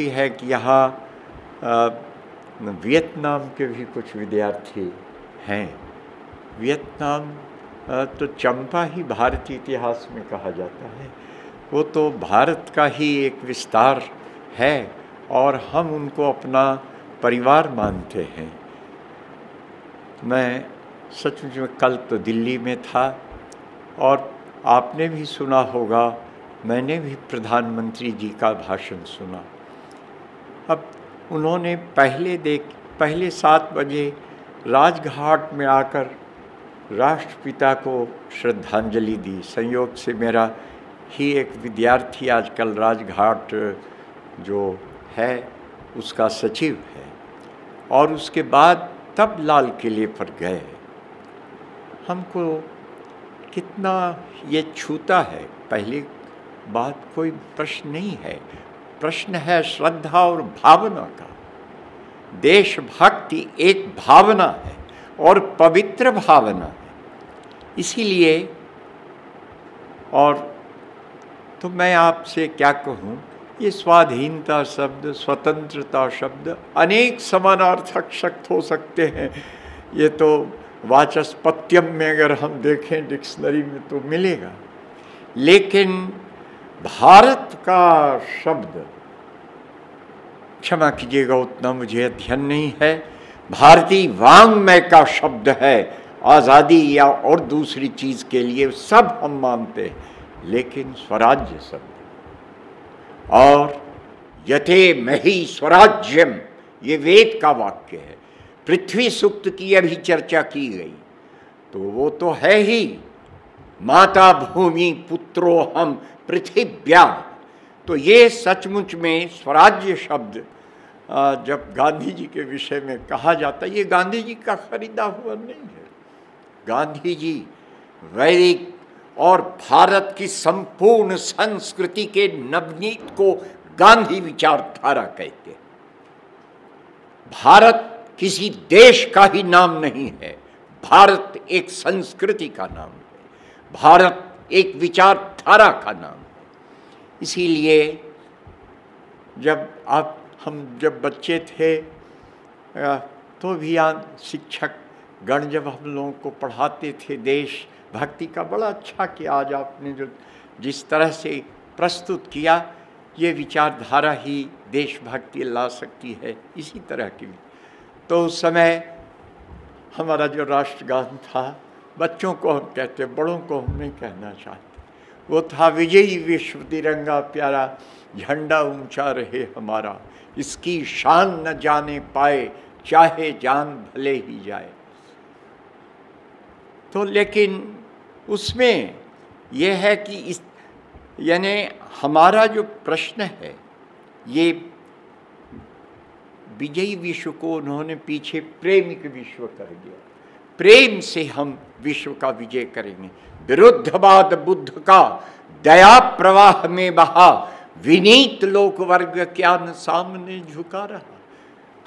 खुशी है कि यहाँ वियतनाम के भी कुछ विद्यार्थी हैं। वियतनाम तो चंपा ही भारतीय इतिहास में कहा जाता है। वो तो भारत का ही एक विस्तार है और हम उनको अपना परिवार मानते हैं। मैं सचमुच में कल तो दिल्ली में था और आपने भी सुना होगा, मैंने भी प्रधानमंत्री जी का भाषण सुना। अब उन्होंने पहले देख, पहले सात बजे राजघाट में आकर राष्ट्रपिता को श्रद्धांजलि दी। संयोग से मेरा ही एक विद्यार्थी आजकल राजघाट, जो है, उसका सचिव है। और उसके बाद तब लाल किले पर गए। हमको कितना ये छूता है, पहली बात कोई प्रश्न नहीं है। प्रश्न है श्रद्धा और भावना का। देशभक्ति एक भावना है और पवित्र भावना है। इसीलिए और तो मैं आपसे क्या कहूँ, ये स्वाधीनता शब्द, स्वतंत्रता शब्द अनेक समानार्थक शब्द हो सकते हैं। ये तो वाचस्पत्यम में अगर हम देखें, डिक्शनरी में तो मिलेगा। लेकिन भारत का शब्द। क्षमा कीजिएगा उतना मुझे अध्ययन नहीं है। भारतीय वांग्मय का शब्द है, आज़ादी या और दूसरी चीज़ के लिए सब हम मानते हैं, लेकिन स्वराज्य शब्द। और यथे मही स्वराज्यम, ये वेद का वाक्य है। पृथ्वी सुक्त की अभी चर्चा की गई तो वो तो है ही। माता भूमि पुत्रो हम पृथ्व्या तो ये सचमुच में स्वराज्य शब्द जब गांधी जी के विषय में कहा जाता है, ये गांधी जी का खरीदा हुआ नहीं है। गांधी जी वैदिक और भारत की संपूर्ण संस्कृति के नवनीत को गांधी विचारधारा कहते हैं। भारत किसी देश का ही नाम नहीं है, भारत एक संस्कृति का नाम है। भारत एक विचारधारा का नाम इसीलिए जब आप, हम जब बच्चे थे तो भी शिक्षक गण जब हम लोगों को पढ़ाते थे देश, भक्ति का बड़ा अच्छा कि आज आपने जो जिस तरह से प्रस्तुत किया, ये विचारधारा ही देशभक्ति ला सकती है, इसी तरह की। तो उस समय हमारा जो राष्ट्रगान था बच्चों को हम कहते बड़ों को हम नहीं कहना चाहते। वो था विजयी विश्व तिरंगा प्यारा, झंडा ऊँचा रहे हमारा। इसकी शान न जाने पाए, चाहे जान भले ही जाए। तो लेकिन उसमें यह है कि इस, यानी हमारा जो प्रश्न है, ये विजयी विश्व को उन्होंने पीछे प्रेमिक विश्व कर दिया। प्रेम से हम विश्व का विजय करेंगे। विरुद्धवाद बुद्ध का, दया प्रवाह में बहा। विनीत लोक वर्ग क्या सामने झुका रहा।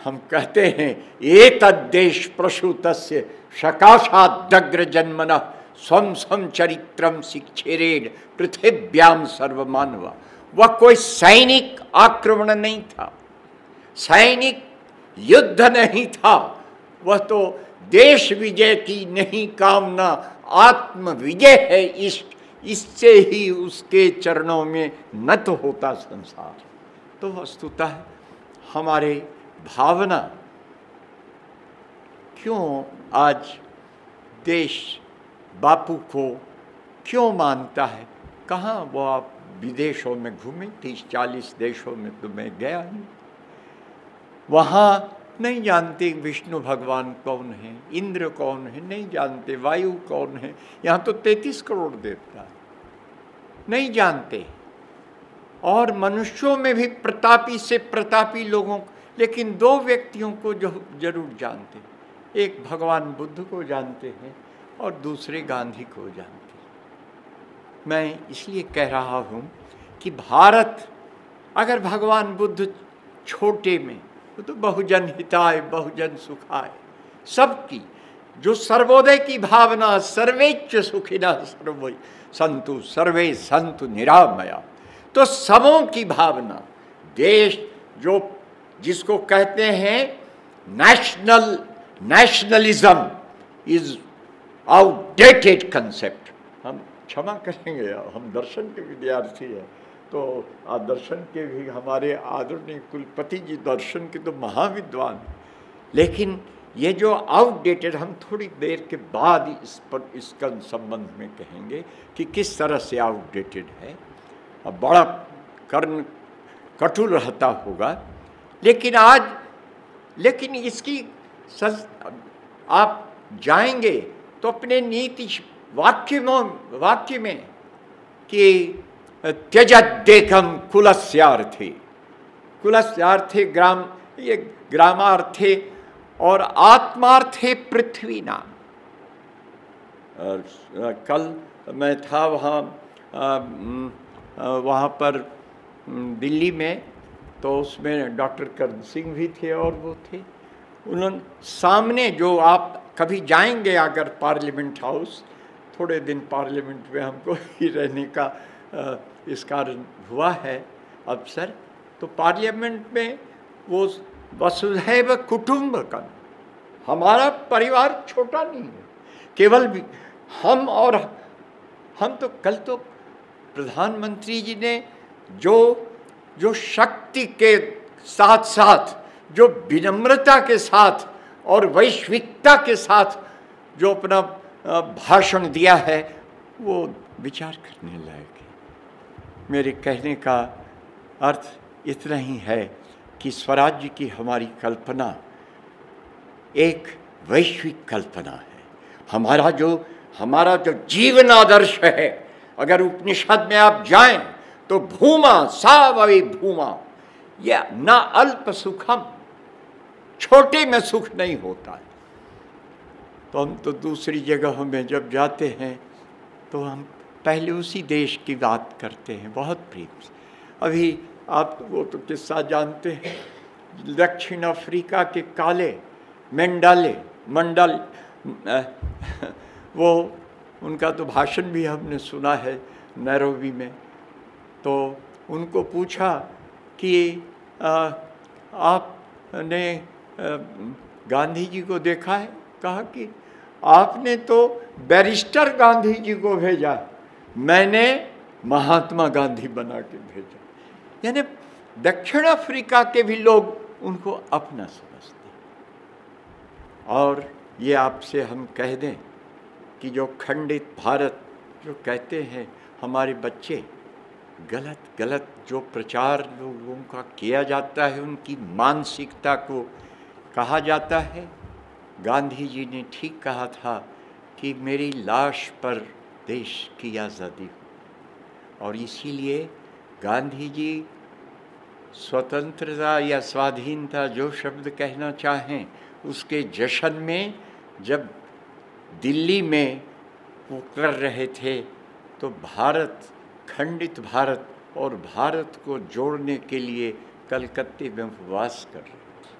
हम कहते हैं एक देश प्रसूत सकाशादग्र जन्मन स्वम स्वम चरित्रम शिक्षेरेण पृथिव्याम सर्वमानव। वह कोई सैनिक आक्रमण नहीं था। सैनिक युद्ध नहीं था। वह तो देश विजय की नहीं कामना, आत्म विजय है इस, इससे ही उसके चरणों में नत होता संसार। तो वस्तुतः हमारे भावना, क्यों आज देश बापू को क्यों मानता है? कहाँ वो आप विदेशों में घूमे, तीस चालीस देशों में तो मैं गया नहीं वहाँ नहीं जानते विष्णु भगवान कौन है, इंद्र कौन है, नहीं जानते वायु कौन है। यहाँ तो तैतीस करोड़ देवता नहीं जानते। और मनुष्यों में भी प्रतापी से प्रतापी लोगों लेकिन दो व्यक्तियों को जो ज़रूर जानते एक भगवान बुद्ध को जानते हैं और दूसरे गांधी को जानते हैं। मैं इसलिए कह रहा हूँ कि भारत अगर भगवान बुद्ध छोटे में वो तो बहुजन हिताय, बहुजन सुखाय। सबकी, जो सर्वोदय की भावना, सर्वेच्च सुखिना सर्व संतु सर्वे संतु निरामया। तो सबों की भावना, देश जो, जिसको कहते हैं national nationalism is outdated concept हम क्षमा करेंगे हम दर्शन के विद्यार्थी हैं। तो दर्शन के भी हमारे आदरणीय कुलपति जी दर्शन के तो महाविद्वान लेकिन ये जो आउटडेटेड हम थोड़ी देर के बाद इस पर, इसका संबंध में कहेंगे कि किस तरह से आउटडेटेड है। अब बड़ा कर्ण कठोर रहता होगा। लेकिन आज, लेकिन इसकी सज, आप जाएँगे तो अपने नीति वाक्य वाक्य में कि त्यजदेकम कुलस्यार्थे। कुलस्यार्थे ग्राम, ये ग्रामार्थे और आत्मार्थे पृथ्वी नाम। कल मैं था वहाँ वहाँ पर दिल्ली में तो उसमें डॉक्टर करण सिंह भी थे और वो थे। उन्होंने सामने जो आप कभी जाएँगे अगर पार्लियामेंट हाउस, थोड़े दिन पार्लियामेंट में हमको ही रहने का इस कारण हुआ है अवसर। तो पार्लियामेंट में वो वसुधैव कुटुम्बकम हमारा परिवार छोटा नहीं है। केवल भी हम और हम तो कल तो प्रधानमंत्री जी ने जो जो शक्ति के साथ साथ जो विनम्रता के साथ और वैश्विकता के साथ जो अपना भाषण दिया है, वो विचार करने लायक है। मेरे कहने का अर्थ इतना ही है कि स्वराज्य की हमारी कल्पना एक वैश्विक कल्पना है। हमारा जो हमारा जो जीवन आदर्श है, अगर उपनिषद में आप जाएँ तो भूमा सावई भूमा, यह न अल्प सुखम, छोटे में सुख नहीं होता तो हम तो दूसरी जगहों में जब जाते हैं तो हम पहले उसी देश की बात करते हैं, बहुत प्रेम से। अभी आप वो तो किस्सा जानते हैं, दक्षिण अफ्रीका के काले मेंडाले, मंडल वो उनका तो भाषण भी हमने सुना है नैरोबी में। तो उनको पूछा कि आपने गांधी जी को देखा है? कहा कि आपने तो बैरिस्टर गांधी जी को भेजा मैंने महात्मा गांधी बना के भेजा। यानी दक्षिण अफ्रीका के भी लोग उनको अपना समझते और ये आपसे हम कह दें कि जो खंडित भारत, जो कहते हैं हमारे बच्चे, गलत गलत जो प्रचार लोगों का किया जाता है, उनकी मानसिकता को कहा जाता है। गांधी जी ने ठीक कहा था कि मेरी लाश पर देश की आज़ादी हो। और इसीलिए गांधी जी स्वतंत्रता या स्वाधीनता जो शब्द कहना चाहें, उसके जश्न में जब दिल्ली में वो कर रहे थे तो भारत, खंडित भारत और भारत को जोड़ने के लिए कलकत्ते में उपवास कर रहे थे।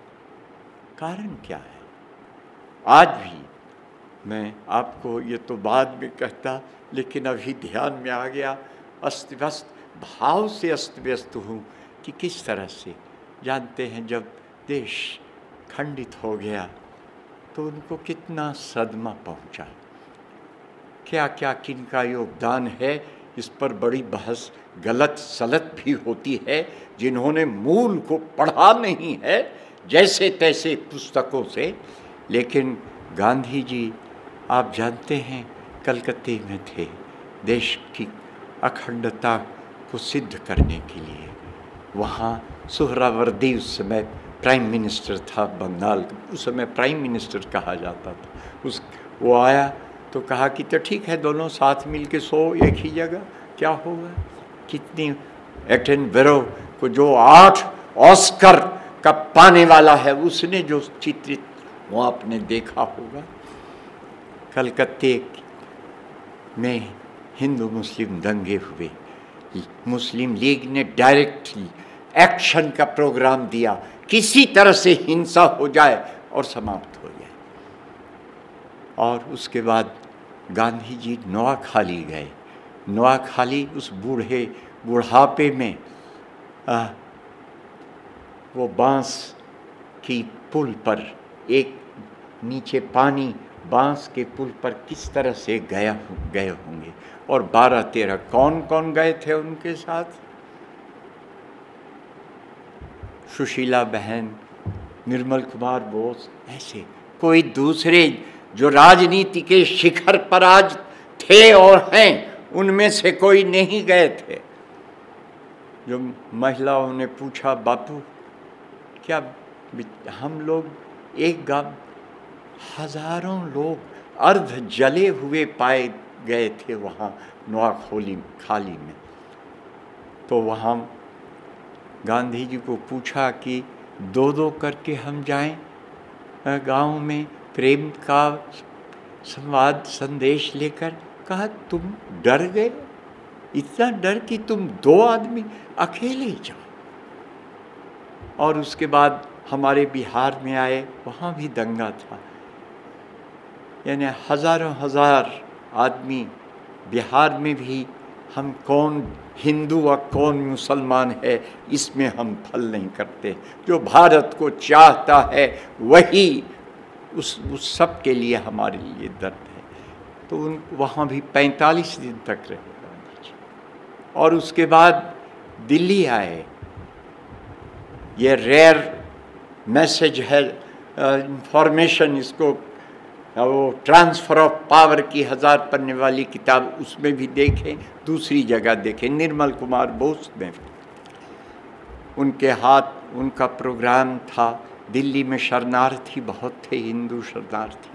कारण क्या है? आज भी मैं आपको ये तो बाद में कहता, लेकिन अभी ध्यान में आ गया, अस्त व्यस्त, भाव से अस्त व्यस्त हूँ कि किस तरह से। जानते हैं जब देश खंडित हो गया तो उनको कितना सदमा पहुँचा। क्या क्या किन का योगदान है, इस पर बड़ी बहस, गलत सलत भी होती है, जिन्होंने मूल को पढ़ा नहीं है जैसे तैसे पुस्तकों से। लेकिन गांधी जी आप जानते हैं कलकत्ते में थे देश की अखंडता को सिद्ध करने के लिए। वहाँ सुहरावर्दी उस समय प्राइम मिनिस्टर था, बंगाल उस समय प्राइम मिनिस्टर कहा जाता था। उस, वो आया तो कहा कि तो ठीक है, दोनों साथ मिल के सो एक ही जगह, क्या होगा? कितनी एटन वेरो को जो आठ ऑस्कर का पाने वाला है, उसने जो चित्रित, वो आपने देखा होगा। कलकत्ते में हिंदू मुस्लिम दंगे हुए। मुस्लिम लीग ने डायरेक्टली एक्शन का प्रोग्राम दिया। किसी तरह से हिंसा हो जाए और समाप्त हो जाए। और उसके बाद गांधी जी नोआखाली गए। नोआखाली उस बूढ़े बुढ़ापे में आ, वो बाँस की पुल पर एक नीचे पानी बाँस के पुल पर किस तरह से गया गए होंगे? और बारह तेरह कौन कौन गए थे उनके साथ? सुशीला बहन, निर्मल कुमार बोस, ऐसे कोई दूसरे जो राजनीति के शिखर पर आज थे और हैं, उनमें से कोई नहीं गए थे। जो महिलाओं ने पूछा, बापू, क्या हम लोग एक गाँव हज़ारों लोग अर्ध जले हुए पाए गए थे वहाँ नोआखोली खाली में। तो वहाँ गांधी जी को पूछा कि दो दो करके हम जाएँ? गाँव में प्रेम का संवाद, संदेश लेकर कहा, तुम डर गए? इतना डर कि तुम दो आदमी अकेले जाओ। और उसके बाद हमारे बिहार में आए, वहाँ भी दंगा था। यानी हज़ारों हज़ार आदमी बिहार में भी हम कौन हिंदू और कौन मुसलमान है, इसमें हम फल नहीं करते। जो भारत को चाहता है, वही उस उस सब के लिए हमारे लिए दर्द है। तो उन, वहाँ भी 45 दिन तक रहे और उसके बाद दिल्ली आए। ये रेयर मैसेज है इंफॉर्मेशन इसको वो ट्रांसफ़र ऑफ़ पावर की हज़ार पन्ने वाली किताब उसमें भी देखें, दूसरी जगह देखें। निर्मल कुमार बोस में उनके हाथ, उनका प्रोग्राम था, दिल्ली में शरणार्थी बहुत थे, हिंदू शरणार्थी।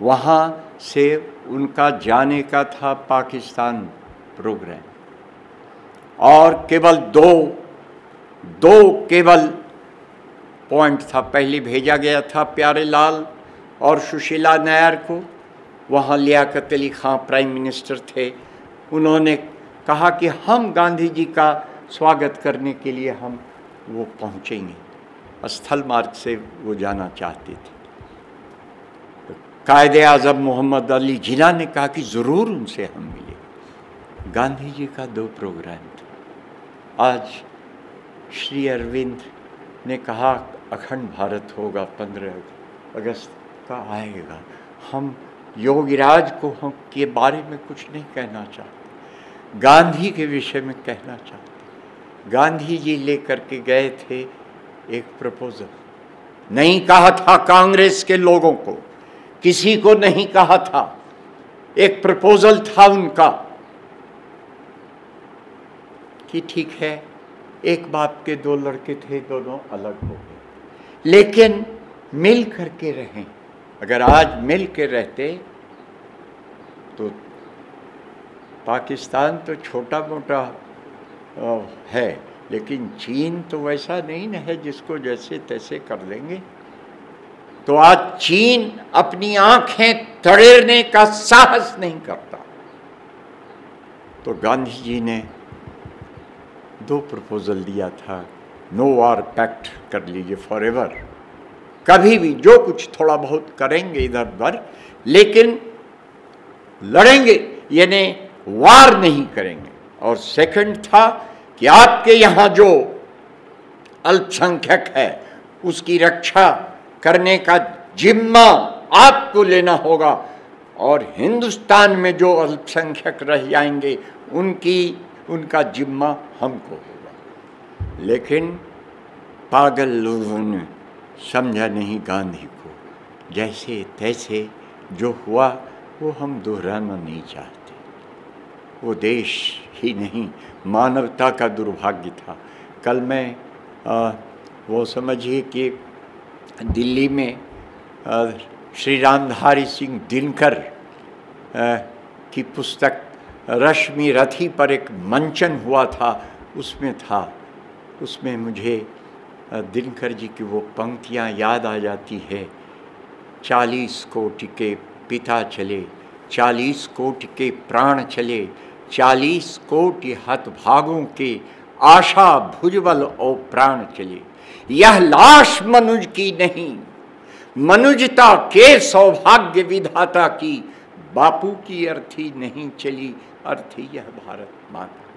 वहाँ से उनका जाने का था पाकिस्तान प्रोग्राम और केवल दो दो केवल पॉइंट था। पहले भेजा गया था प्यारे लाल और सुशीला नायर को वहाँ लियाकत अली खां प्राइम मिनिस्टर थे। उन्होंने कहा कि हम गांधी जी का स्वागत करने के लिए हम वो पहुँचेंगे। स्थल मार्ग से वो जाना चाहते थे। कायद आज़म मोहम्मद अली जिना ने कहा कि ज़रूर उनसे हम मिले गांधी जी का दो प्रोग्राम था। आज श्री अरविंद ने कहा, अखंड भारत होगा, पंद्रह अगस्त का आएगा। हम योगीराज को हम के बारे में कुछ नहीं कहना चाहते। गांधी के विषय में कहना चाहते। गांधी जी लेकर के गए थे एक प्रपोजल। नहीं कहा था कांग्रेस के लोगों को। किसी को नहीं कहा था। एक प्रपोजल था उनका कि ठीक है, एक बाप के दो लड़के थे, दोनों अलग हो गए। लेकिन मिल करके रहें। अगर आज मिल के रहते तो पाकिस्तान तो छोटा मोटा है, लेकिन चीन तो वैसा नहीं न है जिसको जैसे तैसे कर देंगे। तो आज चीन अपनी आँखें तड़ेरने का साहस नहीं करता। तो गांधी जी ने दो प्रपोजल दिया था, नो वार पैक्ट कर लीजिए फॉर एवर कभी भी जो कुछ थोड़ा बहुत करेंगे इधर उधर, लेकिन लड़ेंगे, यानी वार नहीं करेंगे। और सेकंड था कि आपके यहाँ जो अल्पसंख्यक है, उसकी रक्षा करने का जिम्मा आपको लेना होगा। और हिंदुस्तान में जो अल्पसंख्यक रह जाएँगे, उनकी, उनका जिम्मा हमको होगा। लेकिन पागल लोगों ने समझा नहीं गांधी को। जैसे तैसे जो हुआ वो हम दोहराना नहीं चाहते। वो देश ही नहीं मानवता का दुर्भाग्य था। कल मैं आ, वो समझिए कि दिल्ली में श्री रामधारी सिंह दिनकर की पुस्तक रश्मि रथी पर एक मंचन हुआ था उसमें था। उसमें मुझे दिनकर जी की वो पंक्तियाँ याद आ जाती है। चालीस कोटि के पिता चले, चालीस कोटि के प्राण चले, चालीस कोटि हत भागों के आशा भुजबल और प्राण चले। यह लाश मनुज की नहीं, मनुजता के सौभाग्य विधाता की बापू की अर्थी नहीं चली, अर्थी यह भारत माता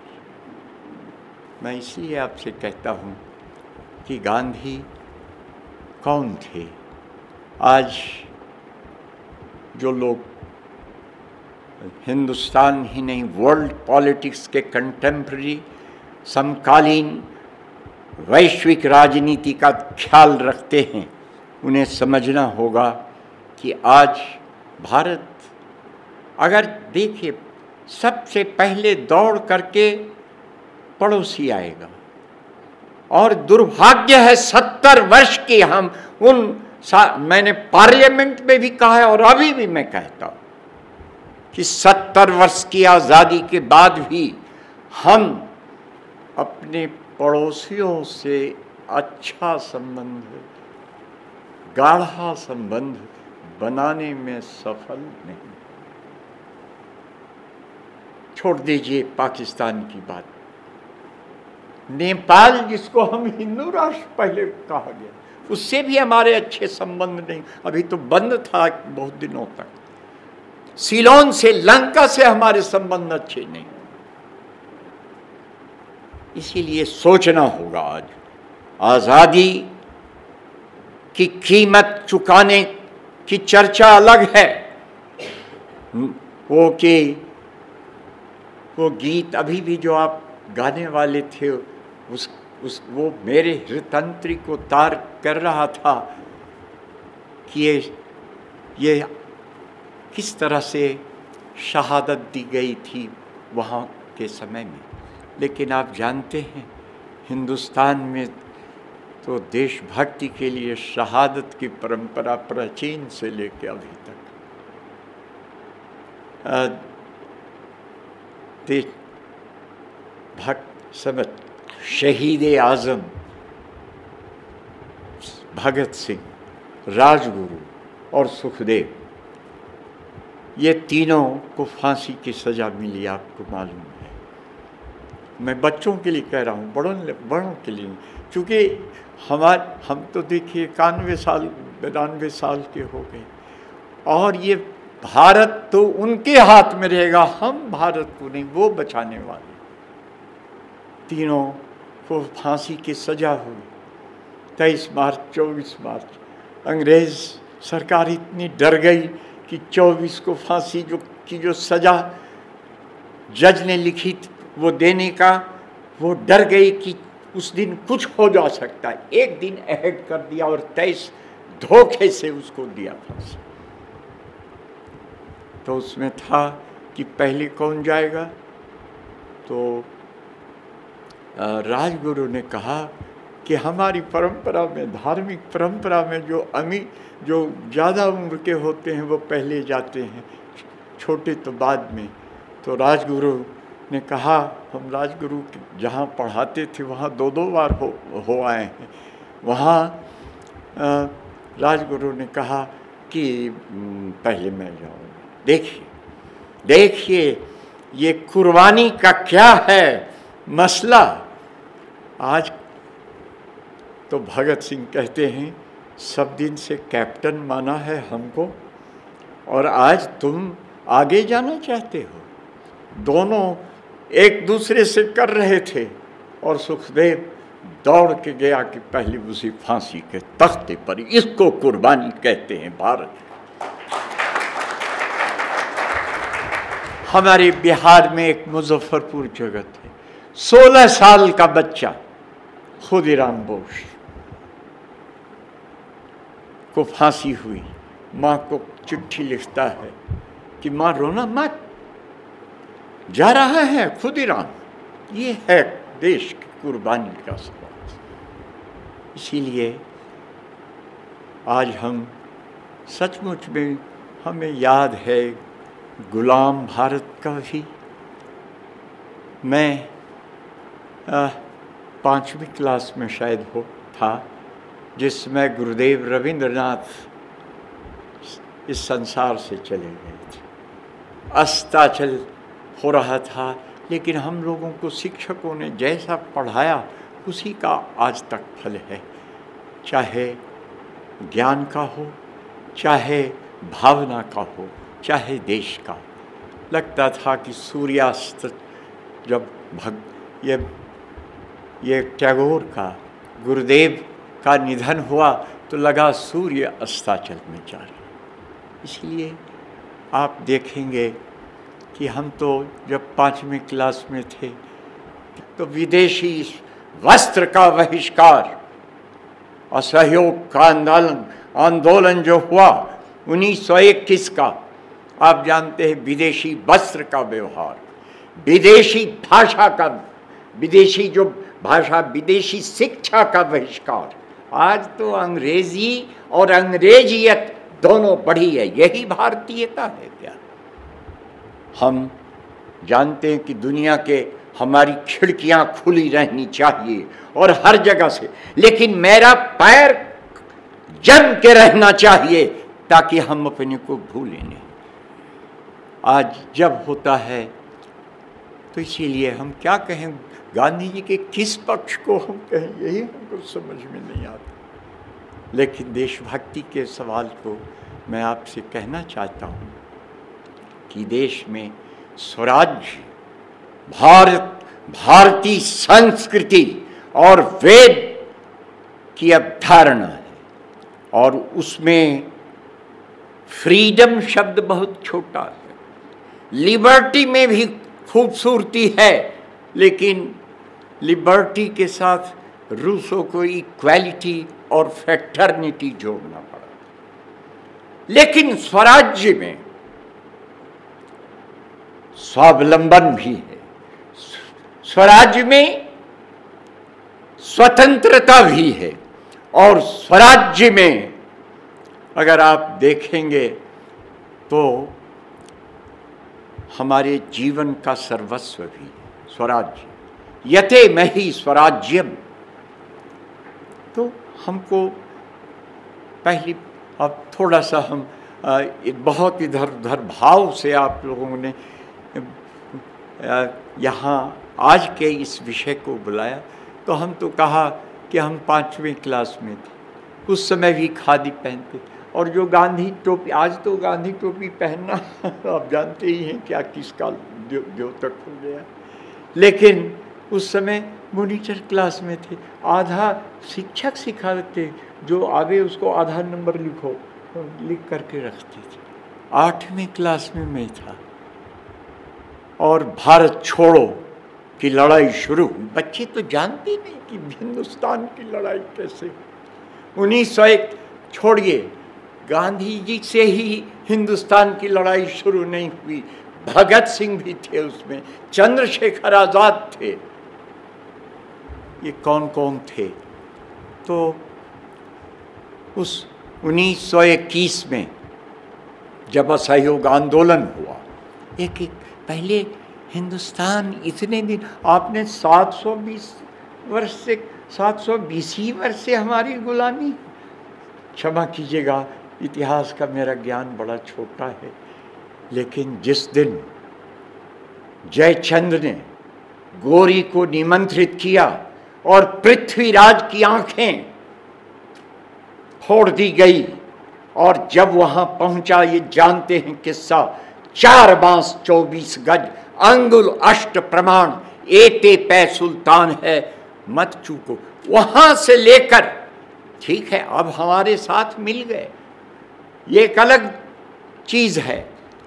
मैं इसलिए आपसे कहता हूँ कि गांधी कौन थे? आज जो लोग हिंदुस्तान ही नहीं वर्ल्ड पॉलिटिक्स के कंटेम्प्रेरी समकालीन वैश्विक राजनीति का ख्याल रखते हैं, उन्हें समझना होगा कि आज भारत अगर देखिए, सबसे पहले दौड़ करके पड़ोसी आएगा। और दुर्भाग्य है सत्तर वर्ष की हम उन मैंने पार्लियामेंट में भी कहा है और अभी भी मैं कहता हूँ कि सत्तर वर्ष की आज़ादी के बाद भी हम अपने पड़ोसियों से अच्छा संबंध, गाढ़ा संबंध बनाने में सफल नहीं। छोड़ दीजिए पाकिस्तान की बात। नेपाल जिसको हम हिंदू राष्ट्र पहले कहा गया। उससे भी हमारे अच्छे संबंध नहीं। अभी तो बंद था बहुत दिनों तक। सिलोन से लंका से हमारे संबंध अच्छे नहीं। इसीलिए सोचना होगा आज, आज़ादी की कीमत चुकाने की चर्चा अलग है। वो कि, वो गीत अभी भी जो आप गाने वाले थे उस उस, वो मेरे हृतंत्री को तार कर रहा था कि ये ये किस तरह से शहादत दी गई थी वहाँ के समय में। लेकिन आप जानते हैं, हिंदुस्तान में तो देशभक्ति के लिए शहादत की परंपरा प्राचीन से लेकर अभी तक। देश, भक्त समझ शहीद आज़म, भगत सिंह, राजगुरु और सुखदेव। ये तीनों को फांसी की सज़ा मिली, आपको मालूम है। मैं बच्चों के लिए कह रहा हूँ, बड़ों बड़ों के लिए क्योंकि हमार, हम तो देखिए इक्यानवे साल बिरानवे साल के हो गए। और ये भारत तो उनके हाथ में रहेगा, हम भारत को नहीं, वो बचाने वाले। तीनों को फांसी की सजा हुई। तेईस मार्च, चौबीस मार्च। अंग्रेज़ सरकार इतनी डर गई कि चौबीस को फांसी जो की जो सज़ा जज ने लिखी वो देने का वो डर गई कि उस दिन कुछ हो जा सकता है। एक दिन अहेड कर दिया और तेईस धोखे से उसको दिया फांसी। तो उसमें था कि पहले कौन जाएगा? तो राजगुरु ने कहा कि हमारी परंपरा में, धार्मिक परंपरा में जो अमी, जो ज़्यादा उम्र के होते हैं, वो पहले जाते हैं, छोटे तो बाद में। तो राजगुरु ने कहा, हम राजगुरु जहाँ पढ़ाते थे, वहाँ दो दो बार हो हो आए हैं। वहाँ राजगुरु ने कहा कि पहले मैं जाऊँगा देखिए देखिए, ये कुर्बानी का क्या है? मसला आज तो भगत सिंह कहते हैं, सब दिन से कैप्टन माना है हमको, और आज तुम आगे जाना चाहते हो। दोनों एक दूसरे से कर रहे थे, और सुखदेव दौड़ के गया कि पहले उसी फांसी के तख्ते पर इसको कुर्बानी कहते हैं भारत। हमारे बिहार में एक मुजफ्फरपुर जगत है। सोलह साल का बच्चा खुदीराम बोस को फांसी हुई। माँ को चिट्ठी लिखता है कि माँ रोना मत। जा रहा है खुदीराम ये है देश की कुर्बानी का सवाल। इसीलिए आज हम सचमुच में हमें याद है गुलाम भारत का भी मैं पाँचवीं क्लास में शायद हो, था जिसमें गुरुदेव रविंद्रनाथ इस संसार से चले गए थे। अस्ताचल हो रहा था, लेकिन हम लोगों को शिक्षकों ने जैसा पढ़ाया, उसी का आज तक फल है। चाहे ज्ञान का हो, चाहे भावना का हो, चाहे देश का लगता था कि सूर्यास्त जब भग, ये ये टैगोर का गुरुदेव का निधन हुआ तो लगा सूर्य अस्ताचल में जा रहा। इसलिए आप देखेंगे कि हम तो जब पाँचवीं क्लास में थे तो विदेशी वस्त्र का बहिष्कार, असहयोग का आंदोलन आंदोलन जो हुआ, उन्नीस सौ इक्कीस का, आप जानते हैं विदेशी वस्त्र का व्यवहार, विदेशी भाषा का, विदेशी जो भाषा विदेशी शिक्षा का बहिष्कार। आज तो अंग्रेज़ी और अंग्रेजियत दोनों बढ़ी है, यही भारतीयता है क्या हम जानते हैं कि दुनिया के हमारी खिड़कियाँ खुली रहनी चाहिए और हर जगह से, लेकिन मेरा पैर जम के रहना चाहिए ताकि हम अपने को भूलें नहीं। आज जब होता है तो इसीलिए हम क्या कहें गांधी जी के किस पक्ष को हम कहें, यही हमको समझ में नहीं आता। लेकिन देशभक्ति के सवाल को मैं आपसे कहना चाहता हूँ कि देश में स्वराज्य, भारत, भारतीय संस्कृति और वेद की अवधारणा है। और उसमें फ्रीडम शब्द बहुत छोटा है। लिबर्टी में भी खूबसूरती है, लेकिन लिबर्टी के साथ रूसों को इक्वालिटी और फैटर्निटी जोड़ना पड़ा। लेकिन स्वराज्य में स्वावलंबन भी है। स्वराज्य में स्वतंत्रता भी है और स्वराज्य में अगर आप देखेंगे तो हमारे जीवन का सर्वस्व भी स्वराज्य। यते में ही स्वराज्यम। तो हमको पहली, अब थोड़ा सा हम बहुत इधर उधर भाव से आप लोगों ने यहाँ आज के इस विषय को बुलाया। तो हम तो कहा कि हम पाँचवीं क्लास में थे। उस समय भी खादी पहनते। और जो गांधी टोपी, आज तो गांधी टोपी पहनना, आप जानते ही हैं क्या किस काल तक हो गया। लेकिन उस समय मोनिटर क्लास में थे। आधा शिक्षक सिखाते, जो आगे उसको आधा नंबर लिखो, लिख करके रखते थे। आठवीं क्लास में मैं था। और भारत छोड़ो की लड़ाई शुरू हुई। बच्चे तो जानते नहीं कि हिंदुस्तान की लड़ाई कैसे उन्नीस सौ एक, छोड़िए गांधी जी से ही हिंदुस्तान की लड़ाई शुरू नहीं हुई। भगत सिंह भी थे उसमें, चंद्रशेखर आज़ाद थे। ये कौन कौन थे? तो उस 1921 में जब असहयोग आंदोलन हुआ, एक एक पहले हिंदुस्तान इतने दिन, आपने 720 वर्ष से 720 ही वर्ष से हमारी गुलामी। क्षमा कीजिएगा, इतिहास का मेरा ज्ञान बड़ा छोटा है, लेकिन जिस दिन जयचंद ने गोरी को निमंत्रित किया और पृथ्वीराज की आँखें फोड़ दी गई। और जब वहाँ पहुँचा, ये जानते हैं किस्सा, चार बाँस चौबीस गज, अंगुल अष्ट प्रमाण, एते पै सुल्तान है, मत चूको। वहाँ से लेकर, ठीक है, अब हमारे साथ मिल गए। ये एक अलग चीज़ है,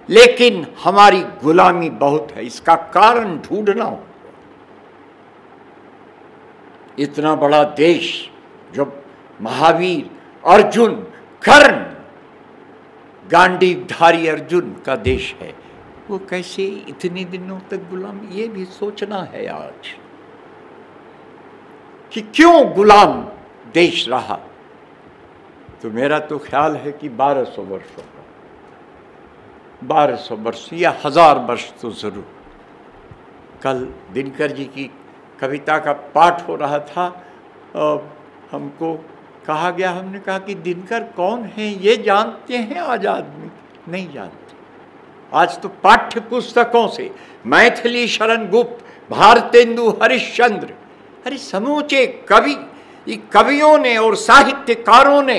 लेकिन हमारी गुलामी बहुत है, इसका कारण ढूंढना हो। इतना बड़ा देश जो महावीर अर्जुन, कर्ण, गांडीधारी अर्जुन का देश है, वो कैसे इतने दिनों तक गुलाम, ये भी सोचना है आज कि क्यों गुलाम देश रहा। तो मेरा तो ख्याल है कि 1200 वर्ष होगा 1200 वर्ष, या हज़ार वर्ष तो ज़रूर। कल दिनकर जी की कविता का पाठ हो रहा था। और हमको कहा गया, हमने कहा कि दिनकर कौन है, ये जानते हैं आज आदमी नहीं जानते। आज तो पाठ्य पुस्तकों से, मैथिली शरण गुप्त भारतेंदु हरिश्चंद्र, अरे समूचे कवि कवियों ने और साहित्यकारों ने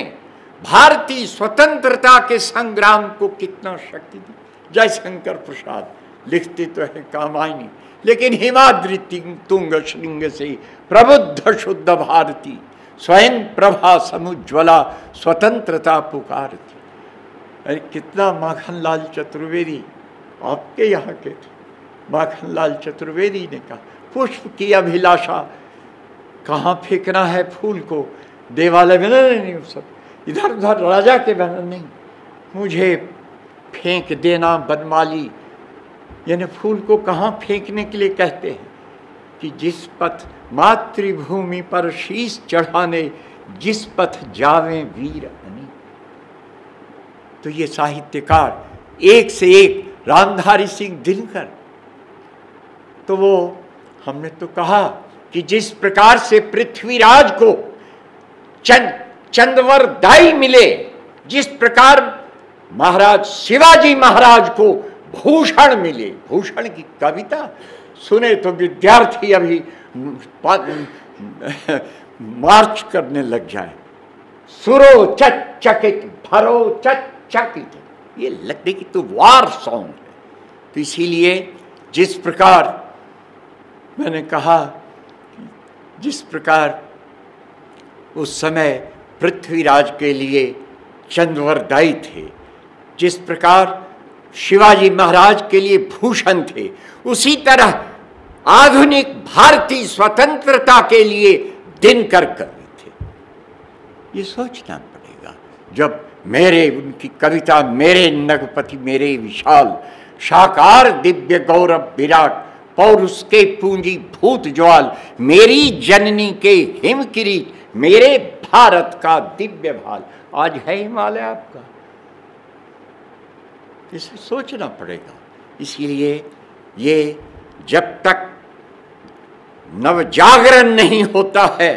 भारतीय स्वतंत्रता के संग्राम को कितना शक्ति दी। जयशंकर प्रसाद, लिखते तो है कामायनी। लेकिन हिमाद्री तुंग श्रृंग से प्रबुद्ध शुद्ध भारती स्वयं प्रभा समुज्वला स्वतंत्रता पुकार थी अरे कितना माखनलाल चतुर्वेदी आपके यहाँ के थे। माखनलाल चतुर्वेदी ने कहा पुष्प की अभिलाषा कहाँ फेंकना है फूल को? देवालय में नहीं, सब। इधर उधर राजा के बना नहीं। मुझे फेंक देना बनमाली यानी फूल को कहाँ फेंकने के लिए कहते हैं कि जिस पथ मातृभूमि पर शीश चढ़ाने, जिस पथ जावे वीर अनी। तो ये साहित्यकार एक से एक रामधारी सिंह दिनकर। तो वो, हमने तो कहा कि जिस प्रकार से पृथ्वीराज को चंद, चंदवर दाई मिले, जिस प्रकार महाराज शिवाजी महाराज को भूषण मिले। भूषण की कविता सुने तो विद्यार्थी अभी मार्च करने लग जाए। सुरो चकित भरो चकित ये लगते कि तो वार सॉन्ग है। तो इसीलिए जिस प्रकार मैंने कहा जिस प्रकार उस समय पृथ्वीराज के लिए चंद्रवरदायी थे, जिस प्रकार शिवाजी महाराज के लिए भूषण थे। उसी तरह आधुनिक भारतीय स्वतंत्रता के लिए दिन कर कवि थे। ये सोचना पड़ेगा, जब मेरे, उनकी कविता, मेरे नगपति मेरे विशाल साकार दिव्य गौरव, विराट पौरुष के पूंजी, भूत ज्वाल, मेरी जननी के हिम किरीट मेरे भारत का दिव्य भाल, आज है हिमालय आपका। इसे सोचना पड़ेगा। इसलिए ये जब तक नव जागरण नहीं होता है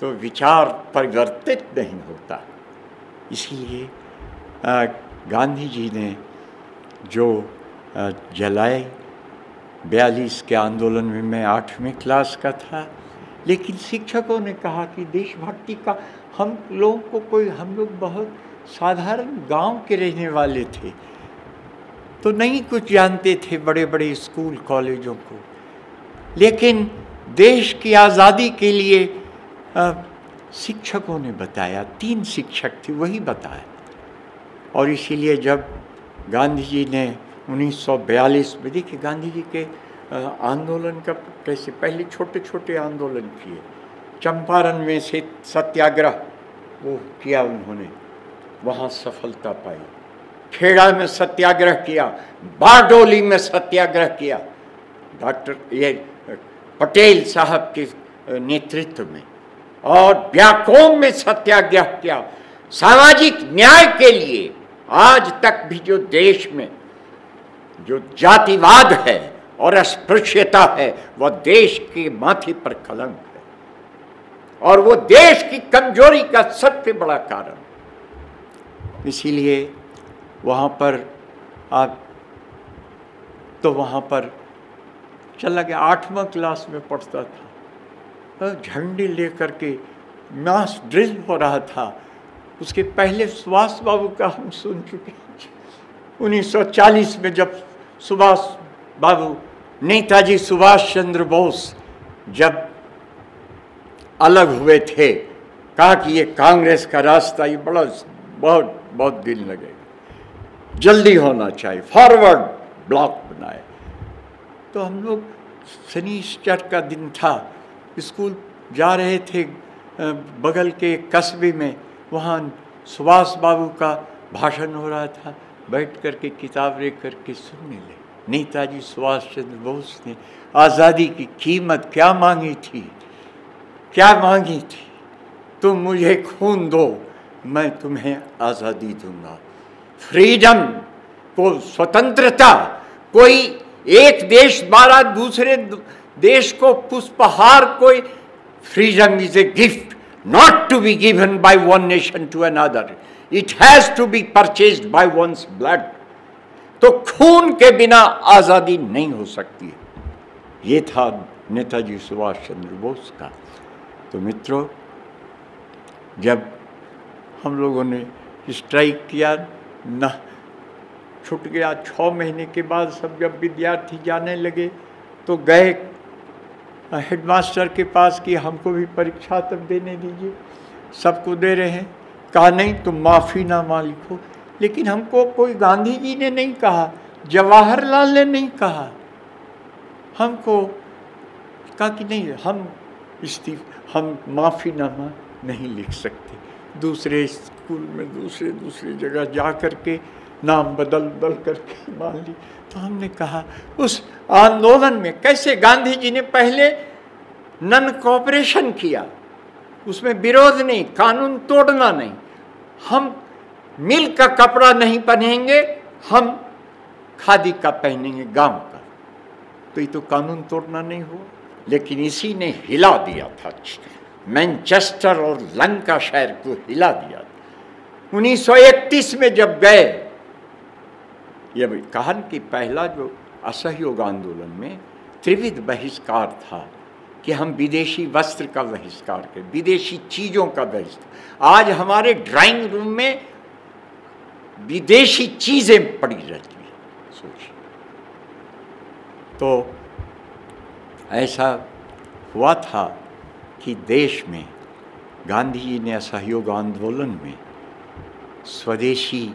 तो विचार परिवर्तित नहीं होता। इसीलिए गांधी जी ने जो जलाए बयालीस के आंदोलन में मैं आठवीं क्लास का था, लेकिन शिक्षकों ने कहा कि देशभक्ति का हम लोगों को कोई, हम लोग बहुत साधारण गाँव के रहने वाले थे तो नहीं कुछ जानते थे बड़े बड़े स्कूल कॉलेजों को। लेकिन देश की आज़ादी के लिए शिक्षकों ने बताया, तीन शिक्षक थे, वही बताया। और इसीलिए जब गांधी जी ने 1942 में, देखिए गांधी जी के आंदोलन का कैसे पहले छोटे छोटे आंदोलन किए, चंपारण में से सत्याग्रह वो किया उन्होंने। वहाँ सफलता पाई। खेड़ा में सत्याग्रह किया, बारडोली में सत्याग्रह किया। डॉक्टर ये, पटेल साहब के नेतृत्व में और व्याकोम में सत्याग्रह किया। सामाजिक न्याय के लिए आज तक भी जो देश में जो जातिवाद है और अस्पृश्यता है, वह देश के माथे पर कलंक है। और वो देश की कमज़ोरी का सबसे बड़ा कारण इसीलिए वहाँ पर आप तो वहाँ पर चला गया। आठवां क्लास में पढ़ता था। झंडी लेकर के मास ड्रिल हो रहा था। उसके पहले सुभाष बाबू का हम सुन चुके 1940 में जब सुभाष बाबू, नेताजी सुभाष चंद्र बोस जब अलग हुए थे, कहा कि ये कांग्रेस का रास्ता ये बड़ा, बहुत बहुत दिन लगेगा। जल्दी होना चाहिए फॉरवर्ड ब्लॉक बनाए। तो हम लोग शनिश्चर का दिन था। स्कूल जा रहे थे बगल के कस्बे में। वहाँ सुभाष बाबू का भाषण हो रहा था। बैठ कर के किताब ले करके सुनने लगे। नेताजी सुभाष चंद्र बोस ने आज़ादी की कीमत क्या मांगी थी? क्या मांगी थी? तुम मुझे खून दो। मैं तुम्हें आज़ादी दूँगा। फ्रीडम को स्वतंत्रता, कोई एक देश द्वारा दूसरे देश को पुष्पहार, कोई freedom is a gift not to be given by one nation to another it has to be purchase by one's blood तो खून के बिना आज़ादी नहीं हो सकती ये था नेताजी सुभाष चंद्र बोस का। तो मित्रों, जब हम लोगों ने स्ट्राइक किया, न। छूट गया। छः महीने के बाद सब जब विद्यार्थी जाने लगे तो गए हेडमास्टर के पास कि हमको भी परीक्षा तब देने दीजिए। सबको दे रहे हैं। कहा, नहीं, तुम माफ़ीनामा लिखो लेकिन हमको कोई गांधी जी ने नहीं कहा, जवाहरलाल ने नहीं कहा। हमको कहा कि नहीं, हम इस्तीफ हम माफ़ीनामा नहीं लिख सकते। दूसरे स्कूल में, दूसरे, दूसरी जगह जा कर के नाम बदल बदल करके मान ली। तो हमने कहा, उस आंदोलन में कैसे गांधी जी ने पहले नन कॉपरेशन किया? उसमें विरोध नहीं, कानून तोड़ना नहीं। हम मिल का कपड़ा नहीं पहनेंगे, हम खादी का पहनेंगे, गाँव का। तो ये तो कानून तोड़ना नहीं हुआ, लेकिन इसी ने हिला दिया था। मैनचेस्टर और लंका शहर को हिला दिया 1931 में जब गए, ये कहन कि पहला जो असहयोग आंदोलन में त्रिविध बहिष्कार था कि हम विदेशी वस्त्र का बहिष्कार करें, विदेशी चीज़ों का बहिष्कार। आज हमारे ड्राइंग रूम में विदेशी चीज़ें पड़ी रहती हैं, सोचिए। तो ऐसा हुआ था कि देश में, गांधी जी ने असहयोग आंदोलन में, स्वदेशी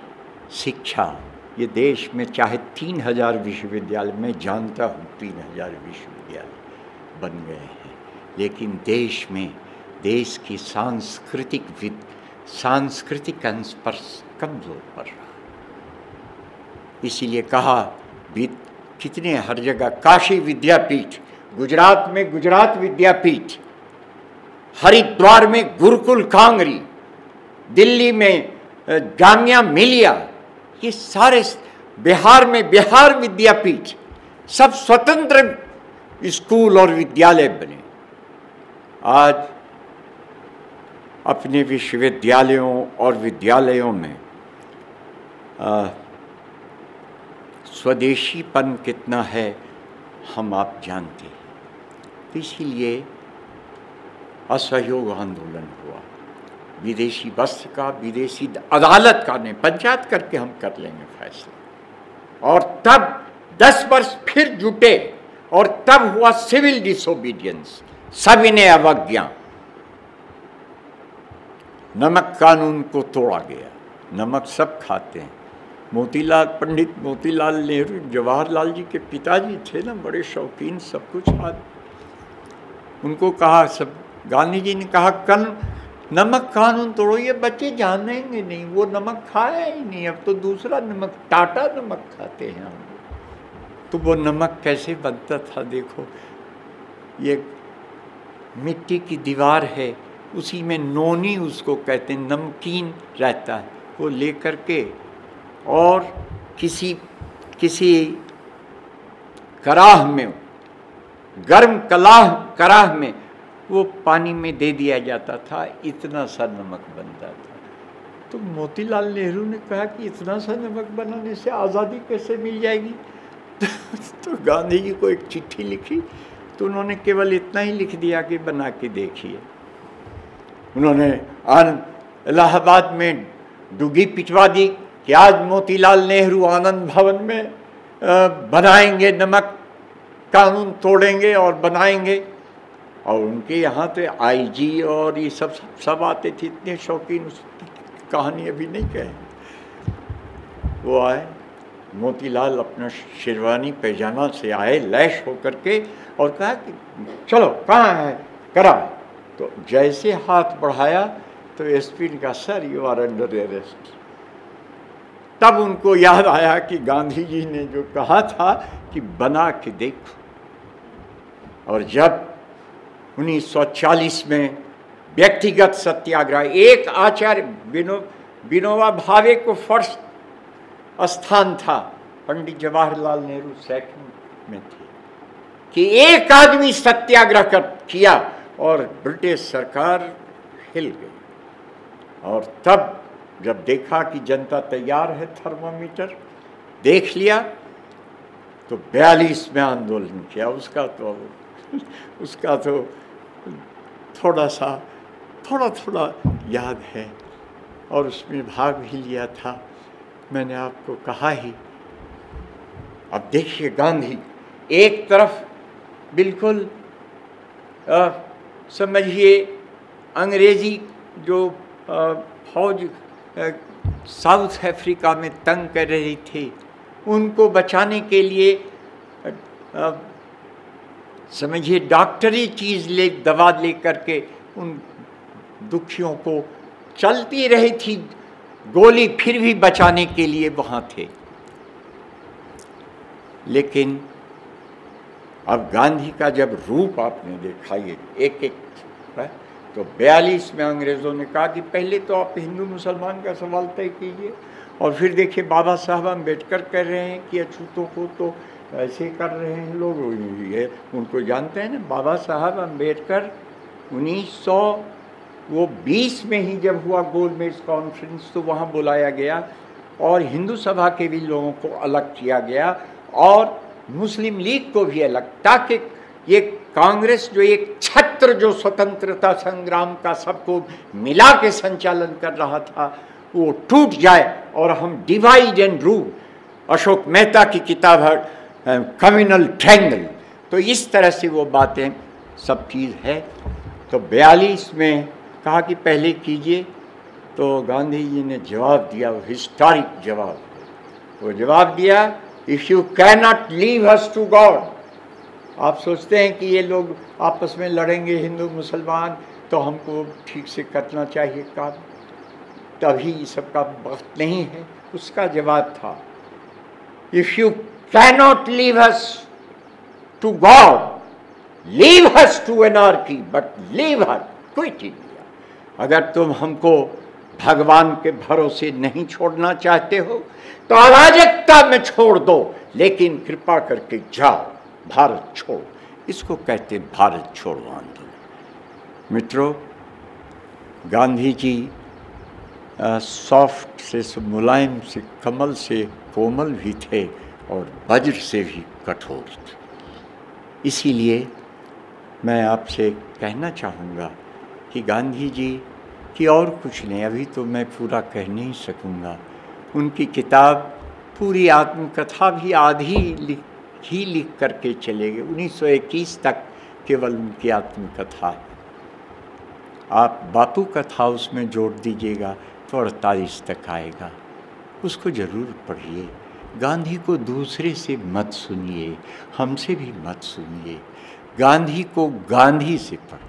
शिक्षा, ये देश में चाहे तीन हज़ार विश्वविद्यालय, में जानता हूँ तीन हज़ार विश्वविद्यालय बन गए हैं, लेकिन देश में, देश की सांस्कृतिक विद, सांस्कृतिक अंस्पर्श कमज़ोर पड़ रहा इसीलिए कहा, विद कितने हर जगह, काशी विद्यापीठ, गुजरात में गुजरात विद्यापीठ हरिद्वार में गुरुकुल कांगरी दिल्ली में जामिया मिलिया, ये सारे बिहार में बिहार विद्यापीठ, सब स्वतंत्र स्कूल और विद्यालय बने। आज अपने विश्वविद्यालयों और विद्यालयों में स्वदेशीपन कितना है, हम आप जानते हैं। तो इसीलिए असहयोग आंदोलन हुआ। विदेशी वस्त्र का, विदेशी अदालत का नहीं पंचायत करके हम कर लेंगे फैसला। और तब दस वर्ष फिर जुटे और तब हुआ सिविल डिसोबीडियंस। सभी ने अवज्ञा। नमक कानून को तोड़ा गया। नमक सब खाते हैं। मोतीलाल, पंडित मोतीलाल नेहरू, जवाहरलाल जी के पिताजी थे ना, बड़े शौकीन, सब कुछ हाथ उनको कहा, सब गांधी जी ने कहा कल नमक कानून तोड़ो, ये बच्चे जानेंगे नहीं, वो नमक खाया ही नहीं, अब तो दूसरा नमक, टाटा नमक खाते हैं हम तो वो नमक कैसे बनता था, देखो, ये मिट्टी की दीवार है, उसी में नोनी उसको कहते हैं, नमकीन रहता है, वो लेकर के, और किसी किसी कराह में, गर्म कलाह, कराह में वो पानी में दे दिया जाता था, इतना सा नमक बनता था। तो मोतीलाल नेहरू ने कहा कि इतना सा नमक बनाने से आज़ादी कैसे मिल जाएगी? तो गांधी जी को एक चिट्ठी लिखी तो उन्होंने केवल इतना ही लिख दिया कि बना के देखिए। उन्होंने इलाहाबाद में डुगी पिटवा दी कि आज मोतीलाल नेहरू आनंद भवन में बनाएँगे नमक, कानून तोड़ेंगे और बनाएँगे। और उनके यहाँ तो आईजी और ये सब सब आते थे। इतने शौकीन उस कहानी अभी नहीं कहे। वो आए, मोतीलाल अपना शेरवानी पैजामा से आए लैश होकर के और कहा कि, चलो, कहाँ है? करा। तो जैसे हाथ बढ़ाया तो एसपी ने कहा, sir you are under arrest तब उनको याद आया कि गांधी जी ने जो कहा था कि बना के देखो। और जब 1940 में व्यक्तिगत सत्याग्रह, एक आचार्य विनो, विनोबा भावे को फ़र्स्ट स्थान था, पंडित जवाहरलाल नेहरू सेकंड में थे। कि एक आदमी सत्याग्रह कर, किया और ब्रिटिश सरकार हिल गई। और तब जब देखा कि जनता तैयार है थर्मामीटर, देख लिया तो बयालीस में आंदोलन किया। उसका तो उसका तो थोड़ा सा थोड़ा थोड़ा याद है और उसमें भाग भी लिया था। मैंने आपको कहा ही, अब देखिए गांधी, एक तरफ़ बिल्कुल समझिए अंग्रेज़ी जो फौज साउथ अफ्रीका में तंग कर रही थी, उनको बचाने के लिए समझिए, डॉक्टरी चीज़ ले, दवा ले करके उन दुखियों को चलती रही थी, गोली फिर भी बचाने के लिए वहाँ थे। लेकिन अब गांधी का जब रूप आपने देखा, ये एक एक तो बयालीस में अंग्रेज़ों ने कहा कि पहले तो आप हिंदू मुसलमान का सवाल तय कीजिए और फिर देखिए बाबा साहब अंबेडकर कह रहे हैं कि अछूतों को तो ऐसे कर रहे हैं लोग, ये उनको जानते हैं ना, बाबा साहब अंबेडकर उन्नीस सौ, वो बीस में ही जब हुआ गोल मेज कॉन्फ्रेंस तो वहाँ बुलाया गया और हिंदू सभा के भी लोगों को अलग किया गया और मुस्लिम लीग को भी अलग, ताकि ये कांग्रेस जो एक छत्र, जो स्वतंत्रता संग्राम का सबको मिला के संचालन कर रहा था, वो टूट जाए और हम divide and rule. Ashok Mehta की किताब है कम्युनल ट्रैंगल तो इस तरह से वो बातें सब चीज़ है। तो बयालीस में कहा कि पहले कीजिए तो गांधी जी ने जवाब दिया, वो हिस्टोरिक जवाब। वो जवाब दिया if you can not leave us to God आप सोचते हैं कि ये लोग आपस में लड़ेंगे, हिंदू, मुसलमान तो हमको ठीक से करना चाहिए काम। तभी सब का वक्त नहीं है। उसका जवाब था if you cannot leave us to God leave us to anarchy but leave her quit India अगर तुम हमको भगवान के भरोसे नहीं छोड़ना चाहते हो तो अराजकता में छोड़ दो, लेकिन कृपा करके जाओ, भारत छोड़ो। इसको कहते भारत छोड़ो आंदोलन। मित्रों गांधी जी सॉफ्ट से मुलायम से कमल से कोमल भी थे। और वज्र से भी कठोर इसीलिए मैं आपसे कहना चाहूँगा कि गांधी जी, की और कुछ नहीं, अभी तो मैं पूरा कह नहीं सकूँगा। उनकी किताब पूरी आत्मकथा भी आधी लिख, ही लिख करके चले गए। 1921 तक केवल उनकी आत्मकथा है। आप बापू कथा उसमें जोड़ दीजिएगा तो अड़तालीस तक आएगा। उसको ज़रूर पढ़िए। गांधी को दूसरे से मत सुनिए, हमसे भी मत सुनिए। गांधी को गांधी से पढ़।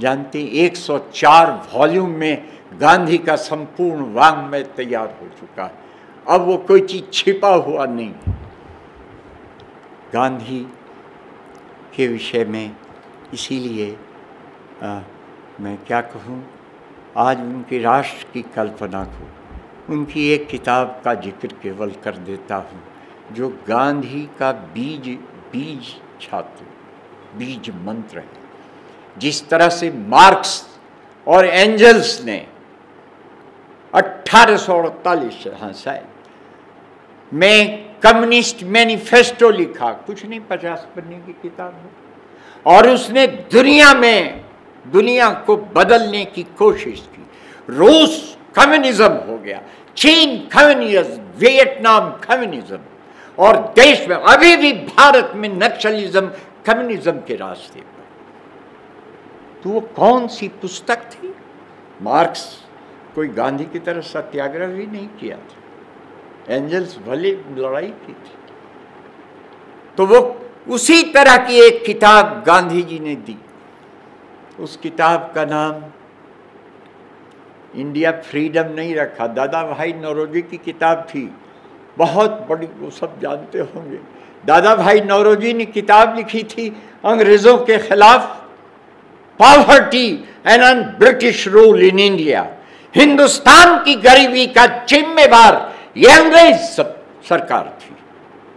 जानते 104 वॉल्यूम में गांधी का संपूर्ण वांग्मय तैयार हो चुका है। अब वो कोई चीज़ छिपा हुआ नहीं। गांधी के विषय में इसीलिए मैं क्या कहूँ, आज उनके राष्ट्र की कल्पना को उनकी एक किताब का ज़िक्र केवल कर देता हूँ, जो गांधी का बीज बीज छात्र, बीज मंत्र है। जिस तरह से मार्क्स और एंजल्स ने अट्ठारह सौ अड़तालीस हाँ शायद, में कम्युनिस्ट मैनिफेस्टो लिखा, कुछ नहीं, पचास पन्ने की किताब है, और उसने दुनिया में, दुनिया को बदलने की कोशिश की। रूस कम्युनिज्म हो गया चीन कम्युनिज्म वियतनाम कम्युनिज्म और देश में अभी भी भारत में नक्सलिज्म कम्युनिज्म के रास्ते पर। तो वो कौन सी पुस्तक थी? मार्क्स कोई गांधी की तरह सत्याग्रह भी नहीं किया था। एंजल्स भले लड़ाई की थी। तो वो उसी तरह की एक किताब गांधी जी ने दी। उस किताब का नाम इंडिया फ्रीडम नहीं रखा। दादा भाई नौरोजी की किताब थी। बहुत बड़ी, वो सब जानते होंगे। दादा भाई नौरोजी ने किताब लिखी थी अंग्रेज़ों के खिलाफ। Poverty and un British rule in India Hindustan की गरीबी का जिम्मेवार ये अंग्रेज़ सरकार थी।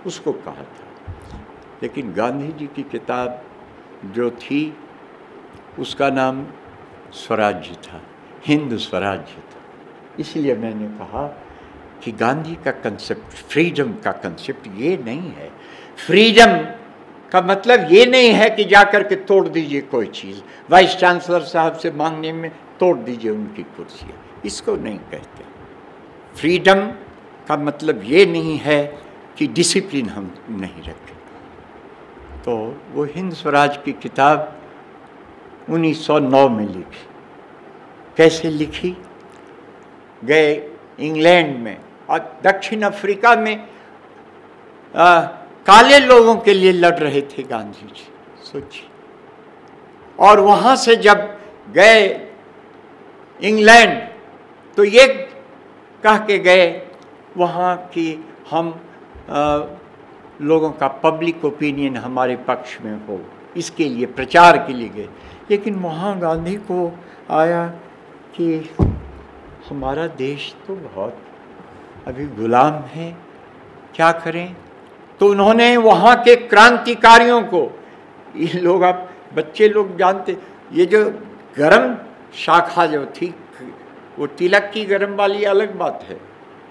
उसको कहा था। लेकिन गांधी जी की किताब जो थी, उसका नाम स्वराज्य था। हिंद स्वराज्य था। इसलिए मैंने कहा कि गांधी का कंसेप्ट फ्रीडम का कंसेप्ट ये नहीं है। फ्रीडम का मतलब ये नहीं है कि जाकर के तोड़ दीजिए कोई चीज़। वाइस चांसलर साहब से मांगने में तोड़ दीजिए उनकी कुर्सियाँ। इसको नहीं कहते। फ्रीडम का मतलब ये नहीं है कि डिसिप्लिन हम नहीं रखें। तो वो हिंद स्वराज की किताब 1909 में लिखी। कैसे लिखी? गए इंग्लैंड में और दक्षिण अफ्रीका में आ, काले लोगों के लिए लड़ रहे थे गांधी जी सोचिए। और वहाँ से जब गए इंग्लैंड तो ये कह के गए वहाँ की हम आ, लोगों का पब्लिक ओपिनियन हमारे पक्ष में हो इसके लिए प्रचार के लिए गए। लेकिन वहाँ गांधी को आया कि हमारा देश तो बहुत अभी गुलाम है, क्या करें? तो उन्होंने वहाँ के क्रांतिकारियों को, ये लोग आप, बच्चे लोग जानते, ये जो गरम शाखा जो थी, वो तिलक की गरम वाली अलग बात है।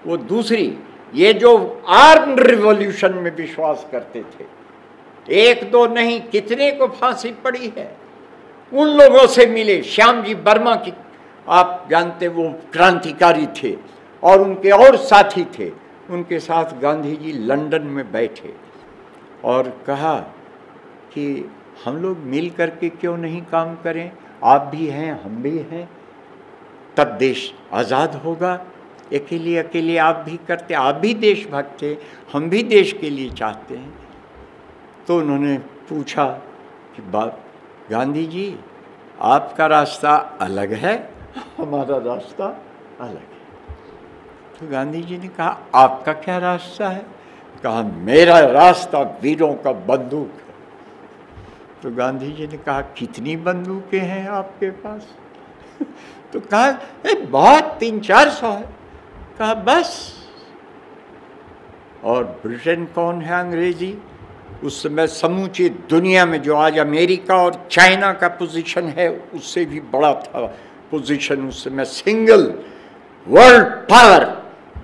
वो दूसरी, ये जो आर्म रिवॉल्यूशन में विश्वास करते थे, एक दो नहीं, कितने को फांसी पड़ी है, उन लोगों से मिले श्याम जी वर्मा की आप जानते वो क्रांतिकारी थे और उनके और साथी थे। उनके साथ गांधी जी लंदन में बैठे और कहा कि हम लोग मिल करके क्यों नहीं काम करें? आप भी हैं, हम भी हैं। तब देश आज़ाद होगा। अकेले अकेले आप भी करते, आप भी देशभक्त थे हम भी देश के लिए चाहते हैं। तो उन्होंने पूछा कि बाप गांधी जी आपका रास्ता अलग है। हमारा रास्ता अलग है। तो गांधी जी ने कहा आपका क्या रास्ता है? कहा मेरा रास्ता वीरों का बंदूक है। तो गांधी जी ने कहा कितनी बंदूकें हैं आपके पास? तो कहा ए, बहुत तीन चार सौ है। कहा बस। और ब्रिटेन कौन है अंग्रेज़ी? उस समय समूची दुनिया में जो आज अमेरिका और चाइना का पोजीशन है उससे भी बड़ा था। पोजीशन उस समय सिंगल वर्ल्ड पावर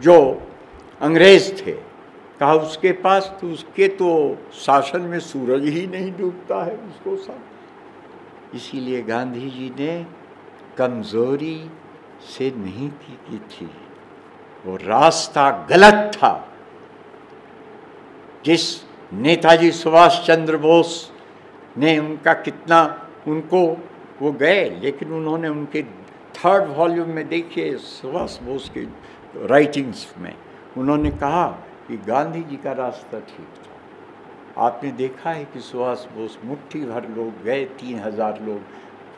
जो अंग्रेज़ थे। कहा उसके पास तो उसके तो शासन में सूरज ही नहीं डूबता है उसको सब। इसीलिए गांधी जी ने कमज़ोरी से नहीं की, की थी। वो रास्ता गलत था। जिस नेताजी सुभाष चंद्र बोस ने उनका कितना उनको वो गए, लेकिन उन्होंने उनके थर्ड वॉल्यूम में देखिए, सुभाष बोस के राइटिंग्स में, उन्होंने कहा कि गांधी जी का रास्ता ठीक था। आपने देखा है कि सुभाष बोस मुट्ठी भर लोग गए, तीन हज़ार लोग।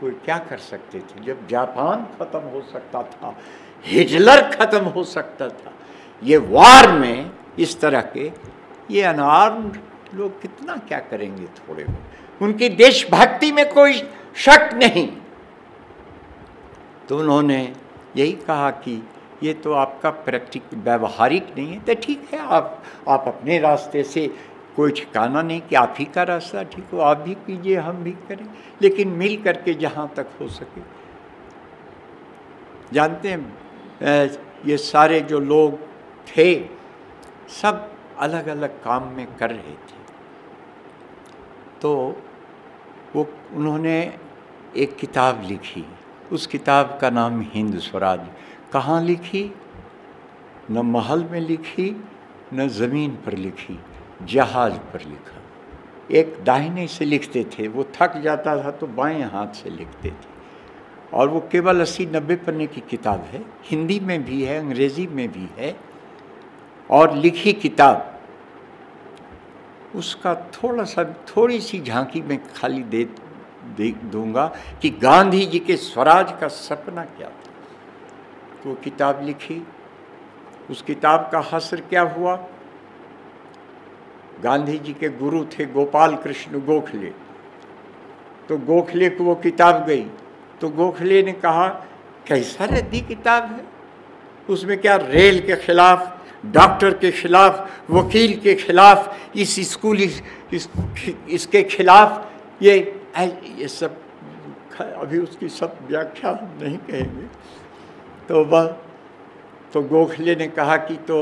कोई क्या कर सकते थे? जब जापान ख़त्म हो सकता था, हिटलर ख़त्म हो सकता था, ये वार में इस तरह के, ये अनार्म लोग कितना क्या करेंगे थोड़े उनकी देशभक्ति में कोई शक नहीं। तो उन्होंने यही कहा कि ये तो आपका प्रैक्टिक व्यवहारिक नहीं है तो ठीक है, आप आप अपने रास्ते से कोई ठिकाना नहीं कि आप ही का रास्ता ठीक हो, आप भी कीजिए, हम भी करें, लेकिन मिल करके जहाँ तक हो सके। जानते हैं ये सारे जो लोग थे, सब अलग अलग काम में कर रहे थे। तो वो, उन्होंने एक किताब लिखी। उस किताब का नाम हिंद स्वराज। कहाँ लिखी? न महल में लिखी, न ज़मीन पर लिखी, जहाज़ पर लिखा। एक दाहिने से लिखते थे, वो थक जाता था तो बाएँ हाथ से लिखते थे। और वो केवल अस्सी नब्बे पन्ने की किताब है। हिंदी में भी है, अंग्रेज़ी में भी है। और लिखी किताब। उसका थोड़ा सा, थोड़ी सी झांकी में खाली दे दूँगा कि गांधी जी के स्वराज का सपना क्या था? तो किताब लिखी। उस किताब का हसर क्या हुआ? गांधी जी के गुरु थे गोपाल कृष्ण गोखले। तो गोखले को वो किताब गई। तो गोखले ने कहा कैसा रद्दी किताब है? उसमें क्या रेल के खिलाफ डॉक्टर के खिलाफ वकील के खिलाफ इस स्कूल इस, इस, इसके खिलाफ ये ये सब अभी उसकी सब व्याख्या हम नहीं कहेंगे। तो वह तो गोखले ने कहा कि तो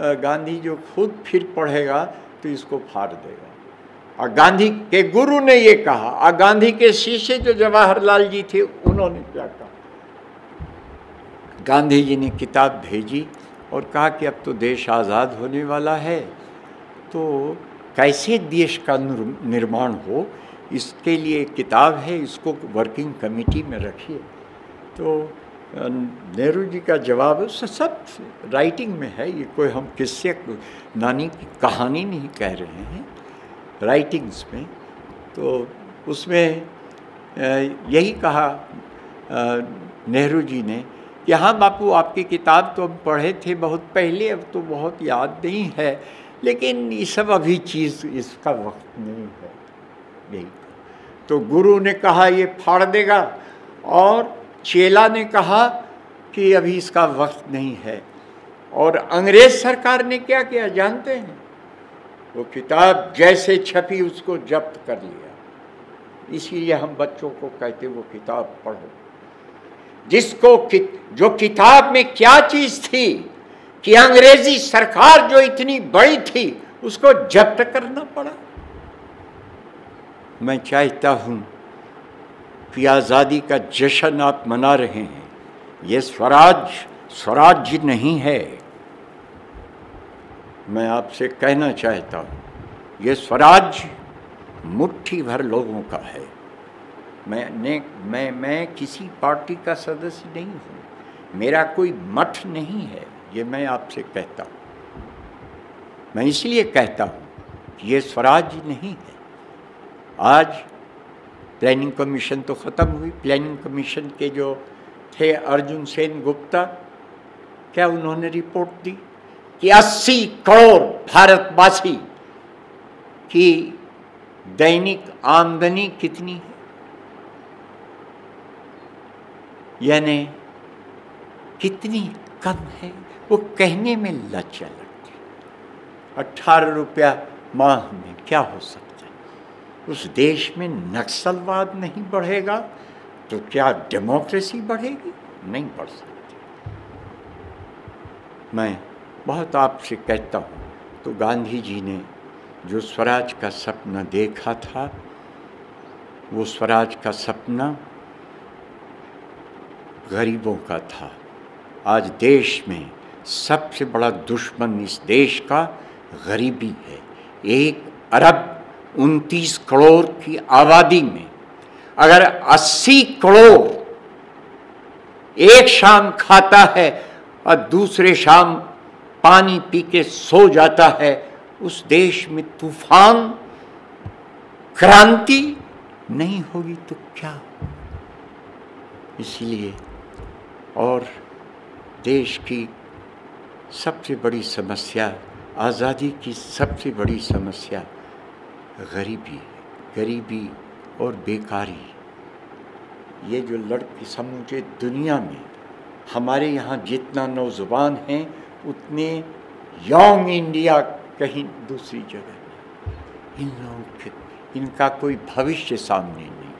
गांधी जो खुद फिर पढ़ेगा तो इसको फाड़ देगा। और गांधी के गुरु ने ये कहा, और गांधी के शीशे जो जवाहरलाल जी थे, उन्होंने क्या कहा? गांधी जी ने किताब भेजी और कहा कि अब तो देश आज़ाद होने वाला है तो कैसे देश का निर्माण हो? इसके लिए किताब है, इसको वर्किंग कमेटी में रखिए। तो नेहरू जी का जवाब सब राइटिंग में है, ये कोई हम किस्से नानी की कहानी नहीं कह रहे हैं राइटिंग्स में। तो उसमें यही कहा नेहरू जी ने कि हाँ बापू, आपकी किताब तो हम पढ़े थे बहुत पहले, अब तो बहुत याद नहीं है, लेकिन ये सब अभी चीज़ इसका वक्त नहीं है। यही तो गुरु ने कहा ये फाड़ देगा। और चेला ने कहा कि अभी इसका वक्त नहीं है। और अंग्रेज़ सरकार ने क्या किया जानते हैं? वो किताब जैसे छपी उसको जब्त कर लिया। इसीलिए हम बच्चों को कहते वो किताब पढ़ो। जिसको कि, जो किताब में क्या चीज़ थी कि अंग्रेज़ी सरकार जो इतनी बड़ी थी उसको जब्त करना पड़ा। मैं चाहता हूँ? कि आज़ादी का जश्न आप मना रहे हैं। ये स्वराज स्वराज्य नहीं है। मैं आपसे कहना चाहता हूँ, ये स्वराज्य मुट्ठी भर लोगों का है। मैंने मैं मैं किसी पार्टी का सदस्य नहीं हूँ। मेरा कोई मठ नहीं है, ये मैं आपसे कहता हूँ। मैं इसलिए कहता हूँ ये स्वराज्य नहीं है। आज प्लानिंग कमीशन तो ख़त्म हुई। प्लानिंग कमीशन के जो थे अर्जुन सेन गुप्ता, क्या उन्होंने रिपोर्ट दी कि 80 करोड़ भारतवासी की दैनिक आमदनी कितनी है? यानी कितनी कम है? वो कहने में लज्जा लगती अट्ठारह रुपया माह में क्या हो सकता उस देश में नक्सलवाद नहीं बढ़ेगा तो क्या डेमोक्रेसी बढ़ेगी? नहीं बढ़ सकती। मैं बहुत आपसे कहता हूँ तो गांधी जी ने जो स्वराज का सपना देखा था, वो स्वराज का सपना गरीबों का था। आज देश में सबसे बड़ा दुश्मन इस देश का गरीबी है। एक अरब उनतीस करोड़ की आबादी में, अगर 80 करोड़ एक शाम खाता है और दूसरे शाम पानी पी के सो जाता है, उस देश में तूफ़ान, क्रांति नहीं होगी तो क्या? इसलिए और देश की सबसे बड़ी समस्या, आज़ादी की सबसे बड़ी समस्या गरीबी गरीबी और बेकारी। ये जो लड़के समूचे दुनिया में, हमारे यहाँ जितना नौजवान हैं, उतने यंग इंडिया कहीं दूसरी जगह इन लोगों के, इनका कोई भविष्य सामने नहीं।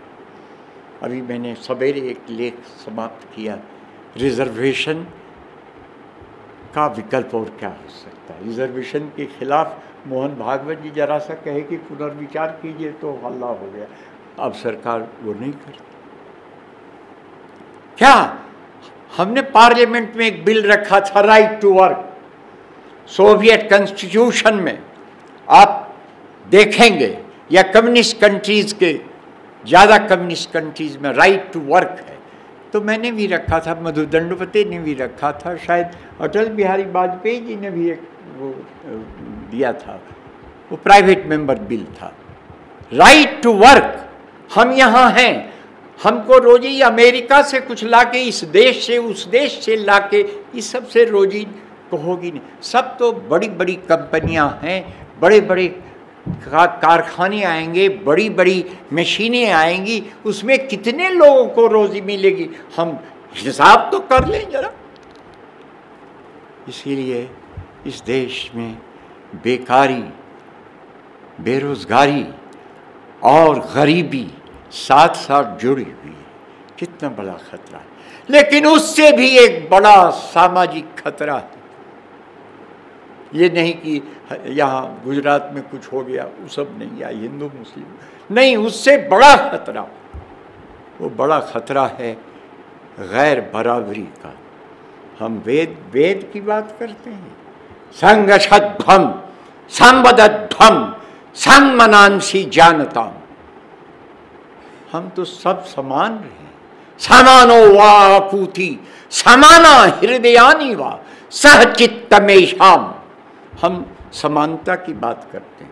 अभी मैंने सवेरे एक लेख समाप्त किया, रिजर्वेशन का विकल्प और क्या हो सकता है? रिजर्वेशन के खिलाफ मोहन भागवत जी जरा सा कहे कि पुनर्विचार कीजिए तो हल्ला हो गया। अब सरकार वो नहीं करती क्या? हमने पार्लियामेंट में एक बिल रखा था right to work Soviet constitution में आप देखेंगे, या कम्युनिस्ट कंट्रीज़ के, ज़्यादा कम्युनिस्ट कंट्रीज़ में राइट टू वर्क है। तो मैंने भी रखा था मधु दंडपति ने भी रखा था, शायद अटल बिहारी वाजपेयी जी ने भी एक वो दिया था। वो प्राइवेट मेंबर बिल था। राइट टू वर्क हम यहाँ हैं। हमको रोजी अमेरिका से कुछ लाके इस देश से उस देश से लाके इस सबसे रोजी तो होगी नहीं। सब तो बड़ी बड़ी कंपनियाँ हैं। बड़े बड़े का, कारखाने आएँगे बड़ी बड़ी मशीनें आएँगी। उसमें कितने लोगों को रोजी मिलेगी? हम हिसाब तो कर लें जरा। इसीलिए इस देश में बेकारी, बेरोज़गारी और गरीबी साथ साथ जुड़ी हुई है। कितना बड़ा खतरा है। लेकिन उससे भी एक बड़ा सामाजिक खतरा है। ये नहीं कि यहाँ गुजरात में कुछ हो गया, वो सब नहीं या हिंदू, मुस्लिम। नहीं, उससे बड़ा खतरा, वो बड़ा खतरा है गैर बराबरी का। हम वेद वेद की बात करते हैं। संगशध्वम संबदध्वम संगमनांसी जानता हम तो सब समान रहे समानो वाकूथी समाना हृदयानी वा सहचित्तमेशाम हम समानता की बात करते हैं।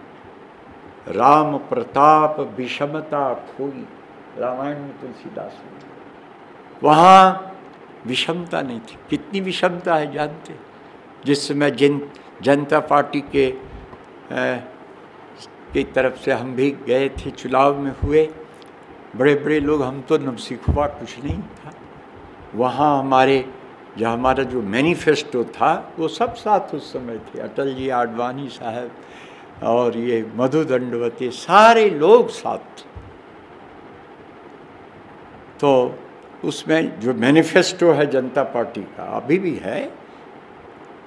राम प्रताप विषमता खोई। रामायण में तुलसीदास वहाँ विषमता नहीं थी। कितनी विषमता है जानते जिस समय जिन जनता पार्टी के आ, की तरफ़ से हम भी गए थे चुनाव में हुए। बड़े बड़े लोग हम तो नवसिखुआ कुछ नहीं था। वहाँ हमारे जो हमारा जो मैनिफेस्टो था वो सब साथ उस समय थे। अटल जी आडवाणी साहब और ये मधु दंडवती सारे लोग साथ तो उसमें जो मैनिफेस्टो है जनता पार्टी का अभी भी है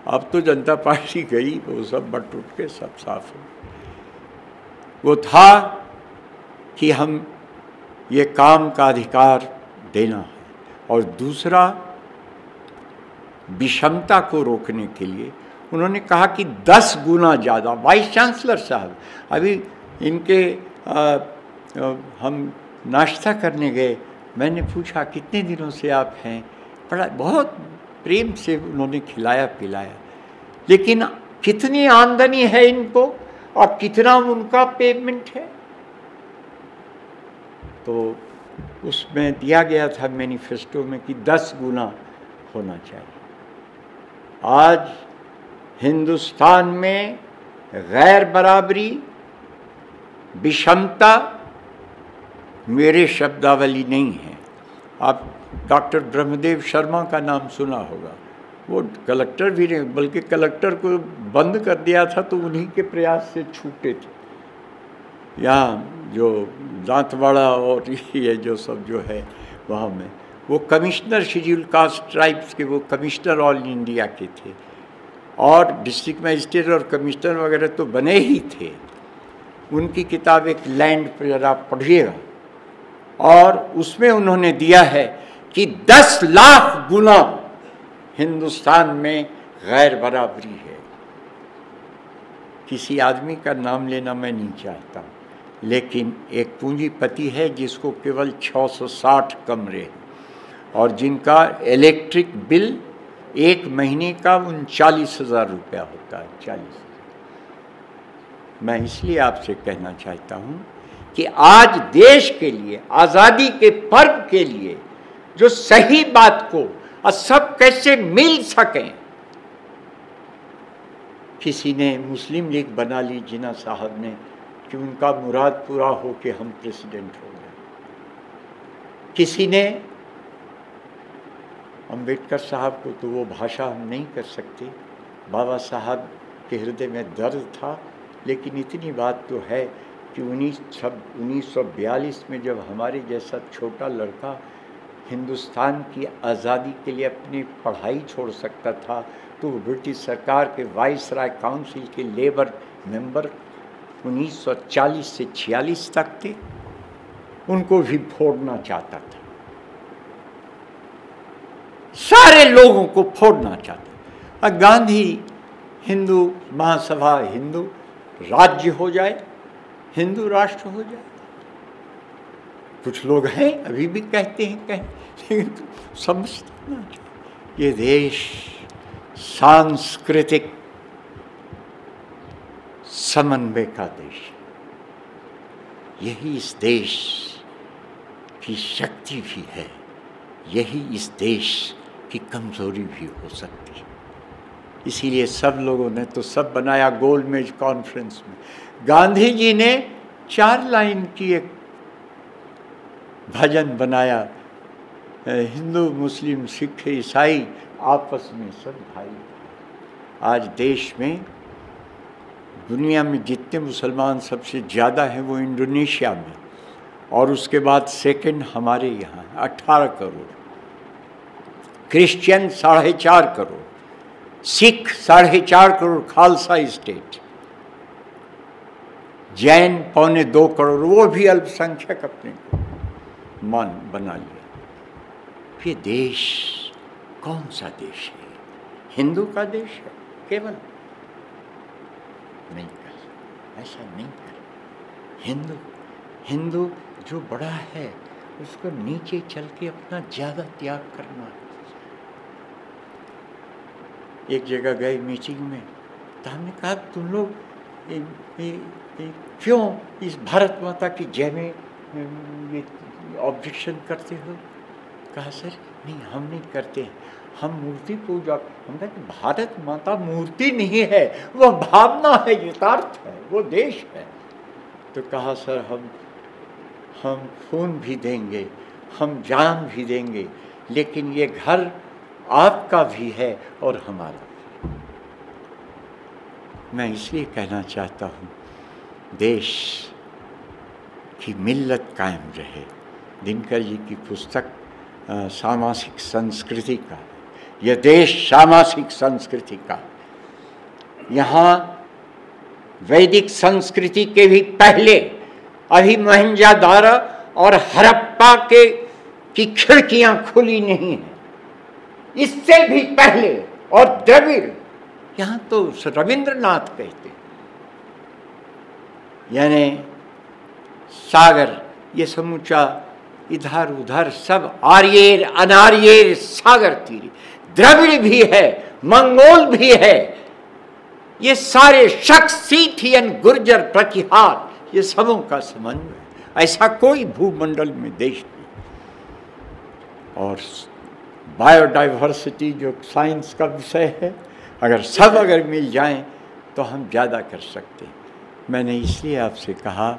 अब तो जनता पार्टी गई वो सब बट उठ के सब साफ़ हो वो था कि हम ये काम का अधिकार देना है और दूसरा विषमता को रोकने के लिए उन्होंने कहा कि दस गुना ज़्यादा वाइस चांसलर साहब अभी इनके आ, आ, हम नाश्ता करने गए मैंने पूछा कितने दिनों से आप हैं? बड़ा बहुत प्रेम से उन्होंने खिलाया, पिलाया। लेकिन कितनी आमदनी है इनको और कितना उनका पेमेंट है? तो उसमें दिया गया था मैनिफेस्टो में कि दस गुना होना चाहिए। आज हिंदुस्तान में गैर बराबरी, विषमता मेरे शब्दावली नहीं है। आप डॉक्टर ब्रह्मदेव शर्मा का नाम सुना होगा। वो कलेक्टर भी नहीं, बल्कि कलेक्टर को बंद कर दिया था तो उन्हीं के प्रयास से छूटे थे। यहाँ जो दांतवाड़ा और ये जो सब जो है वहाँ में, वो कमिश्नर शेड्यूल कास्ट ट्राइब्स के, वो कमिश्नर ऑल इंडिया के थे। और डिस्ट्रिक्ट मजिस्ट्रेट और कमिश्नर वगैरह तो बने ही थे। उनकी किताब एक लैंड पर जरा पढ़िएगा। और उसमें उन्होंने दिया है कि दस लाख गुना हिंदुस्तान में गैर बराबरी है। किसी आदमी का नाम लेना मैं नहीं चाहता, लेकिन एक पूंजीपति है जिसको केवल 660 कमरे और जिनका इलेक्ट्रिक बिल एक महीने का उनचालीस हज़ार रुपया होता है, चालीस मैं इसलिए आपसे कहना चाहता हूँ कि आज देश के लिए, आज़ादी के पर्व के लिए जो सही बात को और सब कैसे मिल सकें। किसी ने मुस्लिम लीग बना ली जिना साहब ने कि उनका मुराद पूरा हो के हम प्रेसिडेंट हो गए। किसी ने अंबेडकर साहब को तो वो भाषा हम नहीं कर सकते। बाबा साहब के हृदय में दर्द था, लेकिन इतनी बात तो है कि उन्नीस छब, उन्नीस में जब हमारे जैसा छोटा लड़का हिंदुस्तान की आज़ादी के लिए अपनी पढ़ाई छोड़ सकता था तो ब्रिटिश सरकार के वाइस राय काउंसिल के लेबर मेंबर 1940 से 46 तक थे। उनको भी फोड़ना चाहता था। सारे लोगों को फोड़ना चाहता और गांधी हिंदू, महासभा हिंदू, राज्य हो जाए, हिंदू राष्ट्र हो जाए। कुछ लोग हैं, अभी भी कहते हैं, कहें। लेकिन समझना ये देश सांस्कृतिक समन्वय का देश यही इस देश की शक्ति भी है। यही इस देश की कमज़ोरी भी हो सकती है। इसीलिए सब लोगों ने तो सब बनाया गोलमेज कॉन्फ्रेंस में। गांधी जी ने चार लाइन की एक भजन बनाया। हिंदू, मुस्लिम, सिख, ईसाई आपस में सब भाई। आज देश में, दुनिया में जितने मुसलमान सबसे ज़्यादा हैं वो इंडोनेशिया में, और उसके बाद सेकंड हमारे यहाँ अट्ठारह करोड़। क्रिश्चियन साढ़े चार करोड़, सिख साढ़े चार करोड़, खालसा स्टेट। जैन पौने दो करोड़, वो भी अल्पसंख्यक अपने मान बना लिया। ये देश कौन सा देश है हिंदू का देश है केवल नहीं कर ऐसा नहीं कर हिंदू हिंदू जो बड़ा है उसको नीचे चल के अपना ज़्यादा त्याग करना एक जगह गए मीटिंग में तो हमने कहा तुम लोग क्यों इस भारत माता की जय में ये ऑब्जेक्शन करते हो कहा, सर, नहीं, हम नहीं करते। हम मूर्ति पूजा, हम कहते भारत माता मूर्ति नहीं है, वह भावना है, यथार्थ है, वो देश है। तो कहा, सर, हम हम खून भी देंगे, हम जान भी देंगे, लेकिन ये घर आपका भी है और हमारा मैं इसलिए कहना चाहता हूँ, देश की मिल्लत कायम रहे। दिनकर जी की पुस्तक सामासिक संस्कृति का। यह देश सामासिक संस्कृति का। यहाँ वैदिक संस्कृति के भी पहले अभी मोहनजादारा और हरप्पा के की खिड़कियाँ खुली नहीं है। इससे भी पहले और द्रविड़, यहाँ तो रविंद्रनाथ कहते यानी सागर, ये समूचा इधर उधर सब आर्येर, अनार्येर सागर तीर। द्रविड़ भी है, मंगोल भी है। ये सारे शख्स सीथियन गुर्जर प्रतिहार, ये सबों का समन्वय ऐसा कोई भूमंडल में देश नहीं। और बायोडाइवर्सिटी जो साइंस का विषय है, अगर सब अगर मिल जाएँ तो हम ज़्यादा कर सकते हैं। मैंने इसलिए आपसे कहा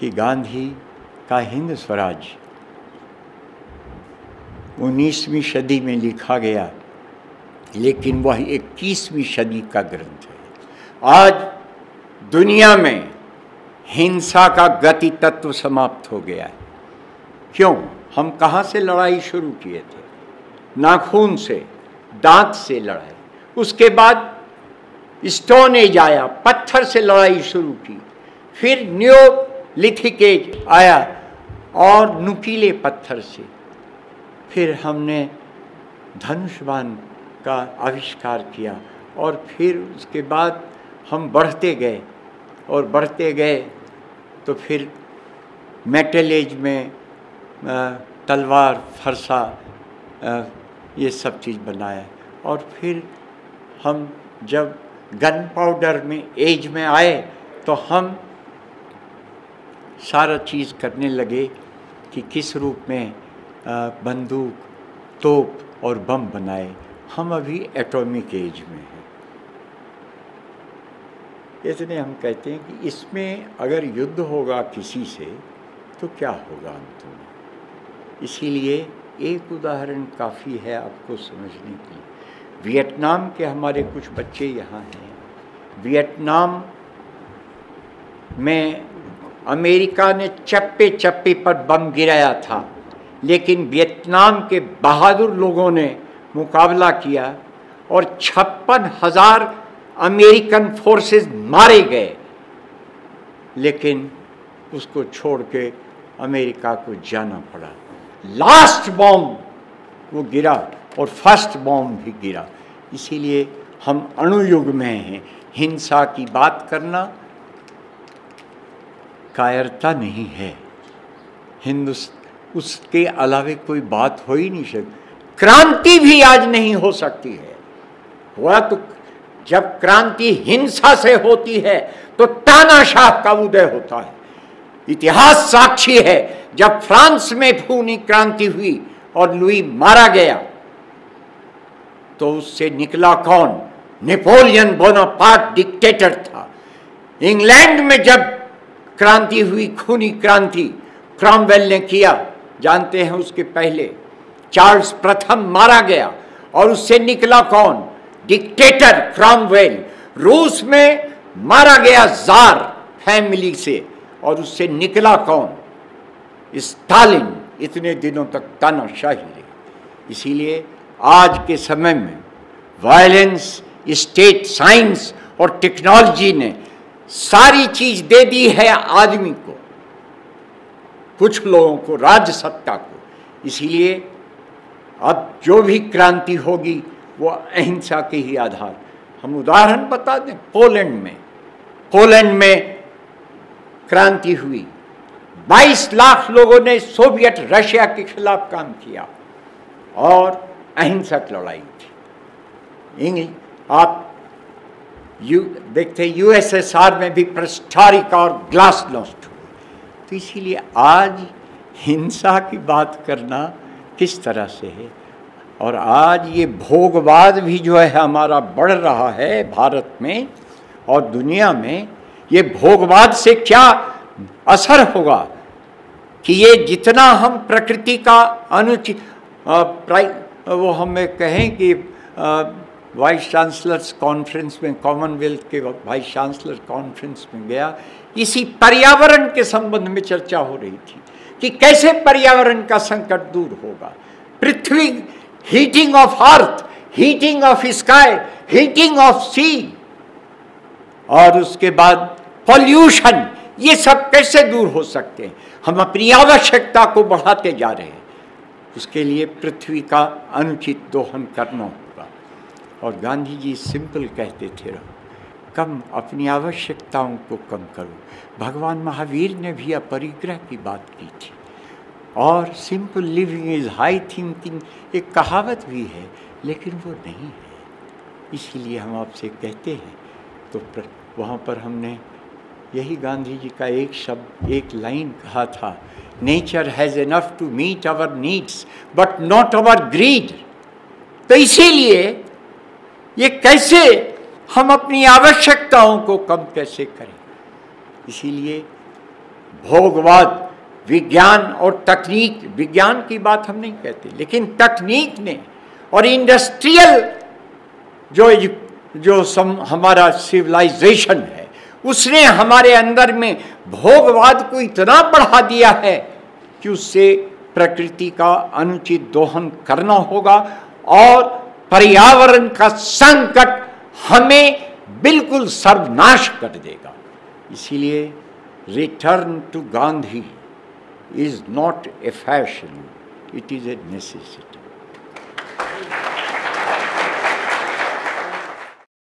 कि गांधी का हिंद स्वराज उन्नीसवीं सदी में लिखा गया, लेकिन वह इक्कीसवीं सदी का ग्रंथ है। आज दुनिया में हिंसा का गति तत्व समाप्त हो गया है। क्यों? हम कहाँ से लड़ाई शुरू किए थे? नाखून से, दांत से लड़ाई। उसके बाद स्टोन एज आया, पत्थर से लड़ाई शुरू की। फिर न्यो लिथिक एज आया और नुकीले पत्थर से। फिर हमने धनुष्वान का आविष्कार किया और फिर उसके बाद हम बढ़ते गए और बढ़ते गए तो फिर मेटल एज में तलवार, फरसा ये सब चीज़ बनाया। और फिर हम जब गन पाउडर में, एज में आए तो हम सारा चीज़ करने लगे कि किस रूप में बंदूक, तोप और बम बनाए। हम अभी एटॉमिक एज में हैं। इसलिए हम कहते हैं कि इसमें अगर युद्ध होगा किसी से तो क्या होगा अंत में? इसीलिए एक उदाहरण काफ़ी है आपको समझने के। वियतनाम के हमारे कुछ बच्चे यहाँ हैं। वियतनाम में अमेरिका ने चप्पे चप्पे पर बम गिराया था। लेकिन वियतनाम के बहादुर लोगों ने मुकाबला किया और छप्पन हज़ार अमेरिकन फोर्सेस मारे गए। लेकिन उसको छोड़ के अमेरिका को जाना पड़ा। लास्ट बॉम्ब वो गिरा और फ़र्स्ट बॉम्ब भी गिरा। इसीलिए हम अणुयुग में हैं। हिंसा की बात करना कायरता नहीं है। हिंदुस्त उसके अलावे कोई बात हो ही नहीं सकती। क्रांति भी आज नहीं हो सकती है। हुआ तो जब क्रांति हिंसा से होती है तो तानाशाह का उदय होता है। इतिहास साक्षी है, जब फ्रांस में खूनी क्रांति हुई और लुई मारा गया तो उससे निकला कौन? नेपोलियन बोनापार्ट डिक्टेटर था। इंग्लैंड में जब क्रांति हुई, खूनी क्रांति, क्रॉमवेल ने किया जानते हैं उसके पहले चार्ल्स प्रथम मारा गया और उससे निकला कौन? डिक्टेटर क्रॉमवेल रूस में मारा गया जार फैमिली से और उससे निकला कौन? स्टालिन इतने दिनों तक तानाशाही रही। इसीलिए आज के समय में वायलेंस स्टेट साइंस और टेक्नोलॉजी ने सारी चीज़ दे दी है आदमी को। कुछ लोगों को, राज्य सत्ता को। इसलिए अब जो भी क्रांति होगी, वो अहिंसा के ही आधार। हम उदाहरण बता दें, पोलैंड में। पोलैंड में क्रांति हुई। 22 लाख लोगों ने सोवियत रशिया के खिलाफ काम किया और अहिंसक लड़ाई थी इंग्लिश आप यू, देखते यूएसएसआर में भी प्रस्टारिका और ग्लास हुए तो इसीलिए आज हिंसा की बात करना किस तरह से है? और आज ये भोगवाद भी जो है हमारा बढ़ रहा है भारत में और दुनिया में, ये भोगवाद से क्या असर होगा कि ये जितना हम प्रकृति का अनुचित वो हमें कहें कि वाइस चांसलर्स कॉन्फ्रेंस में, कॉमनवेल्थ के वाइस चांसलर कॉन्फ्रेंस में गया इसी पर्यावरण के संबंध में चर्चा हो रही थी कि कैसे पर्यावरण का संकट दूर होगा। पृथ्वी heating of earth heating of sky heating of sea और उसके बाद पॉल्यूशन ये सब कैसे दूर हो सकते हैं? हम अपनी आवश्यकता को बढ़ाते जा रहे हैं। उसके लिए पृथ्वी का अनुचित दोहन करना होगा। और गांधी जी सिंपल कहते थे रहो कम अपनी आवश्यकताओं को कम करो। भगवान महावीर ने भी अपरिग्रह की बात की थी। और simple living is high thinking एक कहावत भी है, लेकिन वो नहीं है। इसीलिए हम आपसे कहते हैं तो वहाँ पर हमने यही गांधी जी का एक शब्द, एक लाइन कहा था nature has enough to meet our needs but not our greed तो इसीलिए ये कैसे हम अपनी आवश्यकताओं को कम कैसे करें? इसीलिए भोगवाद, विज्ञान और तकनीक, विज्ञान की बात हम नहीं कहते, लेकिन तकनीक ने और इंडस्ट्रियल जो जो सम, हमारा सिविलाइजेशन है, उसने हमारे अंदर में भोगवाद को इतना बढ़ा दिया है कि उससे प्रकृति का अनुचित दोहन करना होगा और पर्यावरण का संकट हमें बिल्कुल सर्वनाश कर देगा। इसीलिए return to Gandhi is not a fashion it is a necessity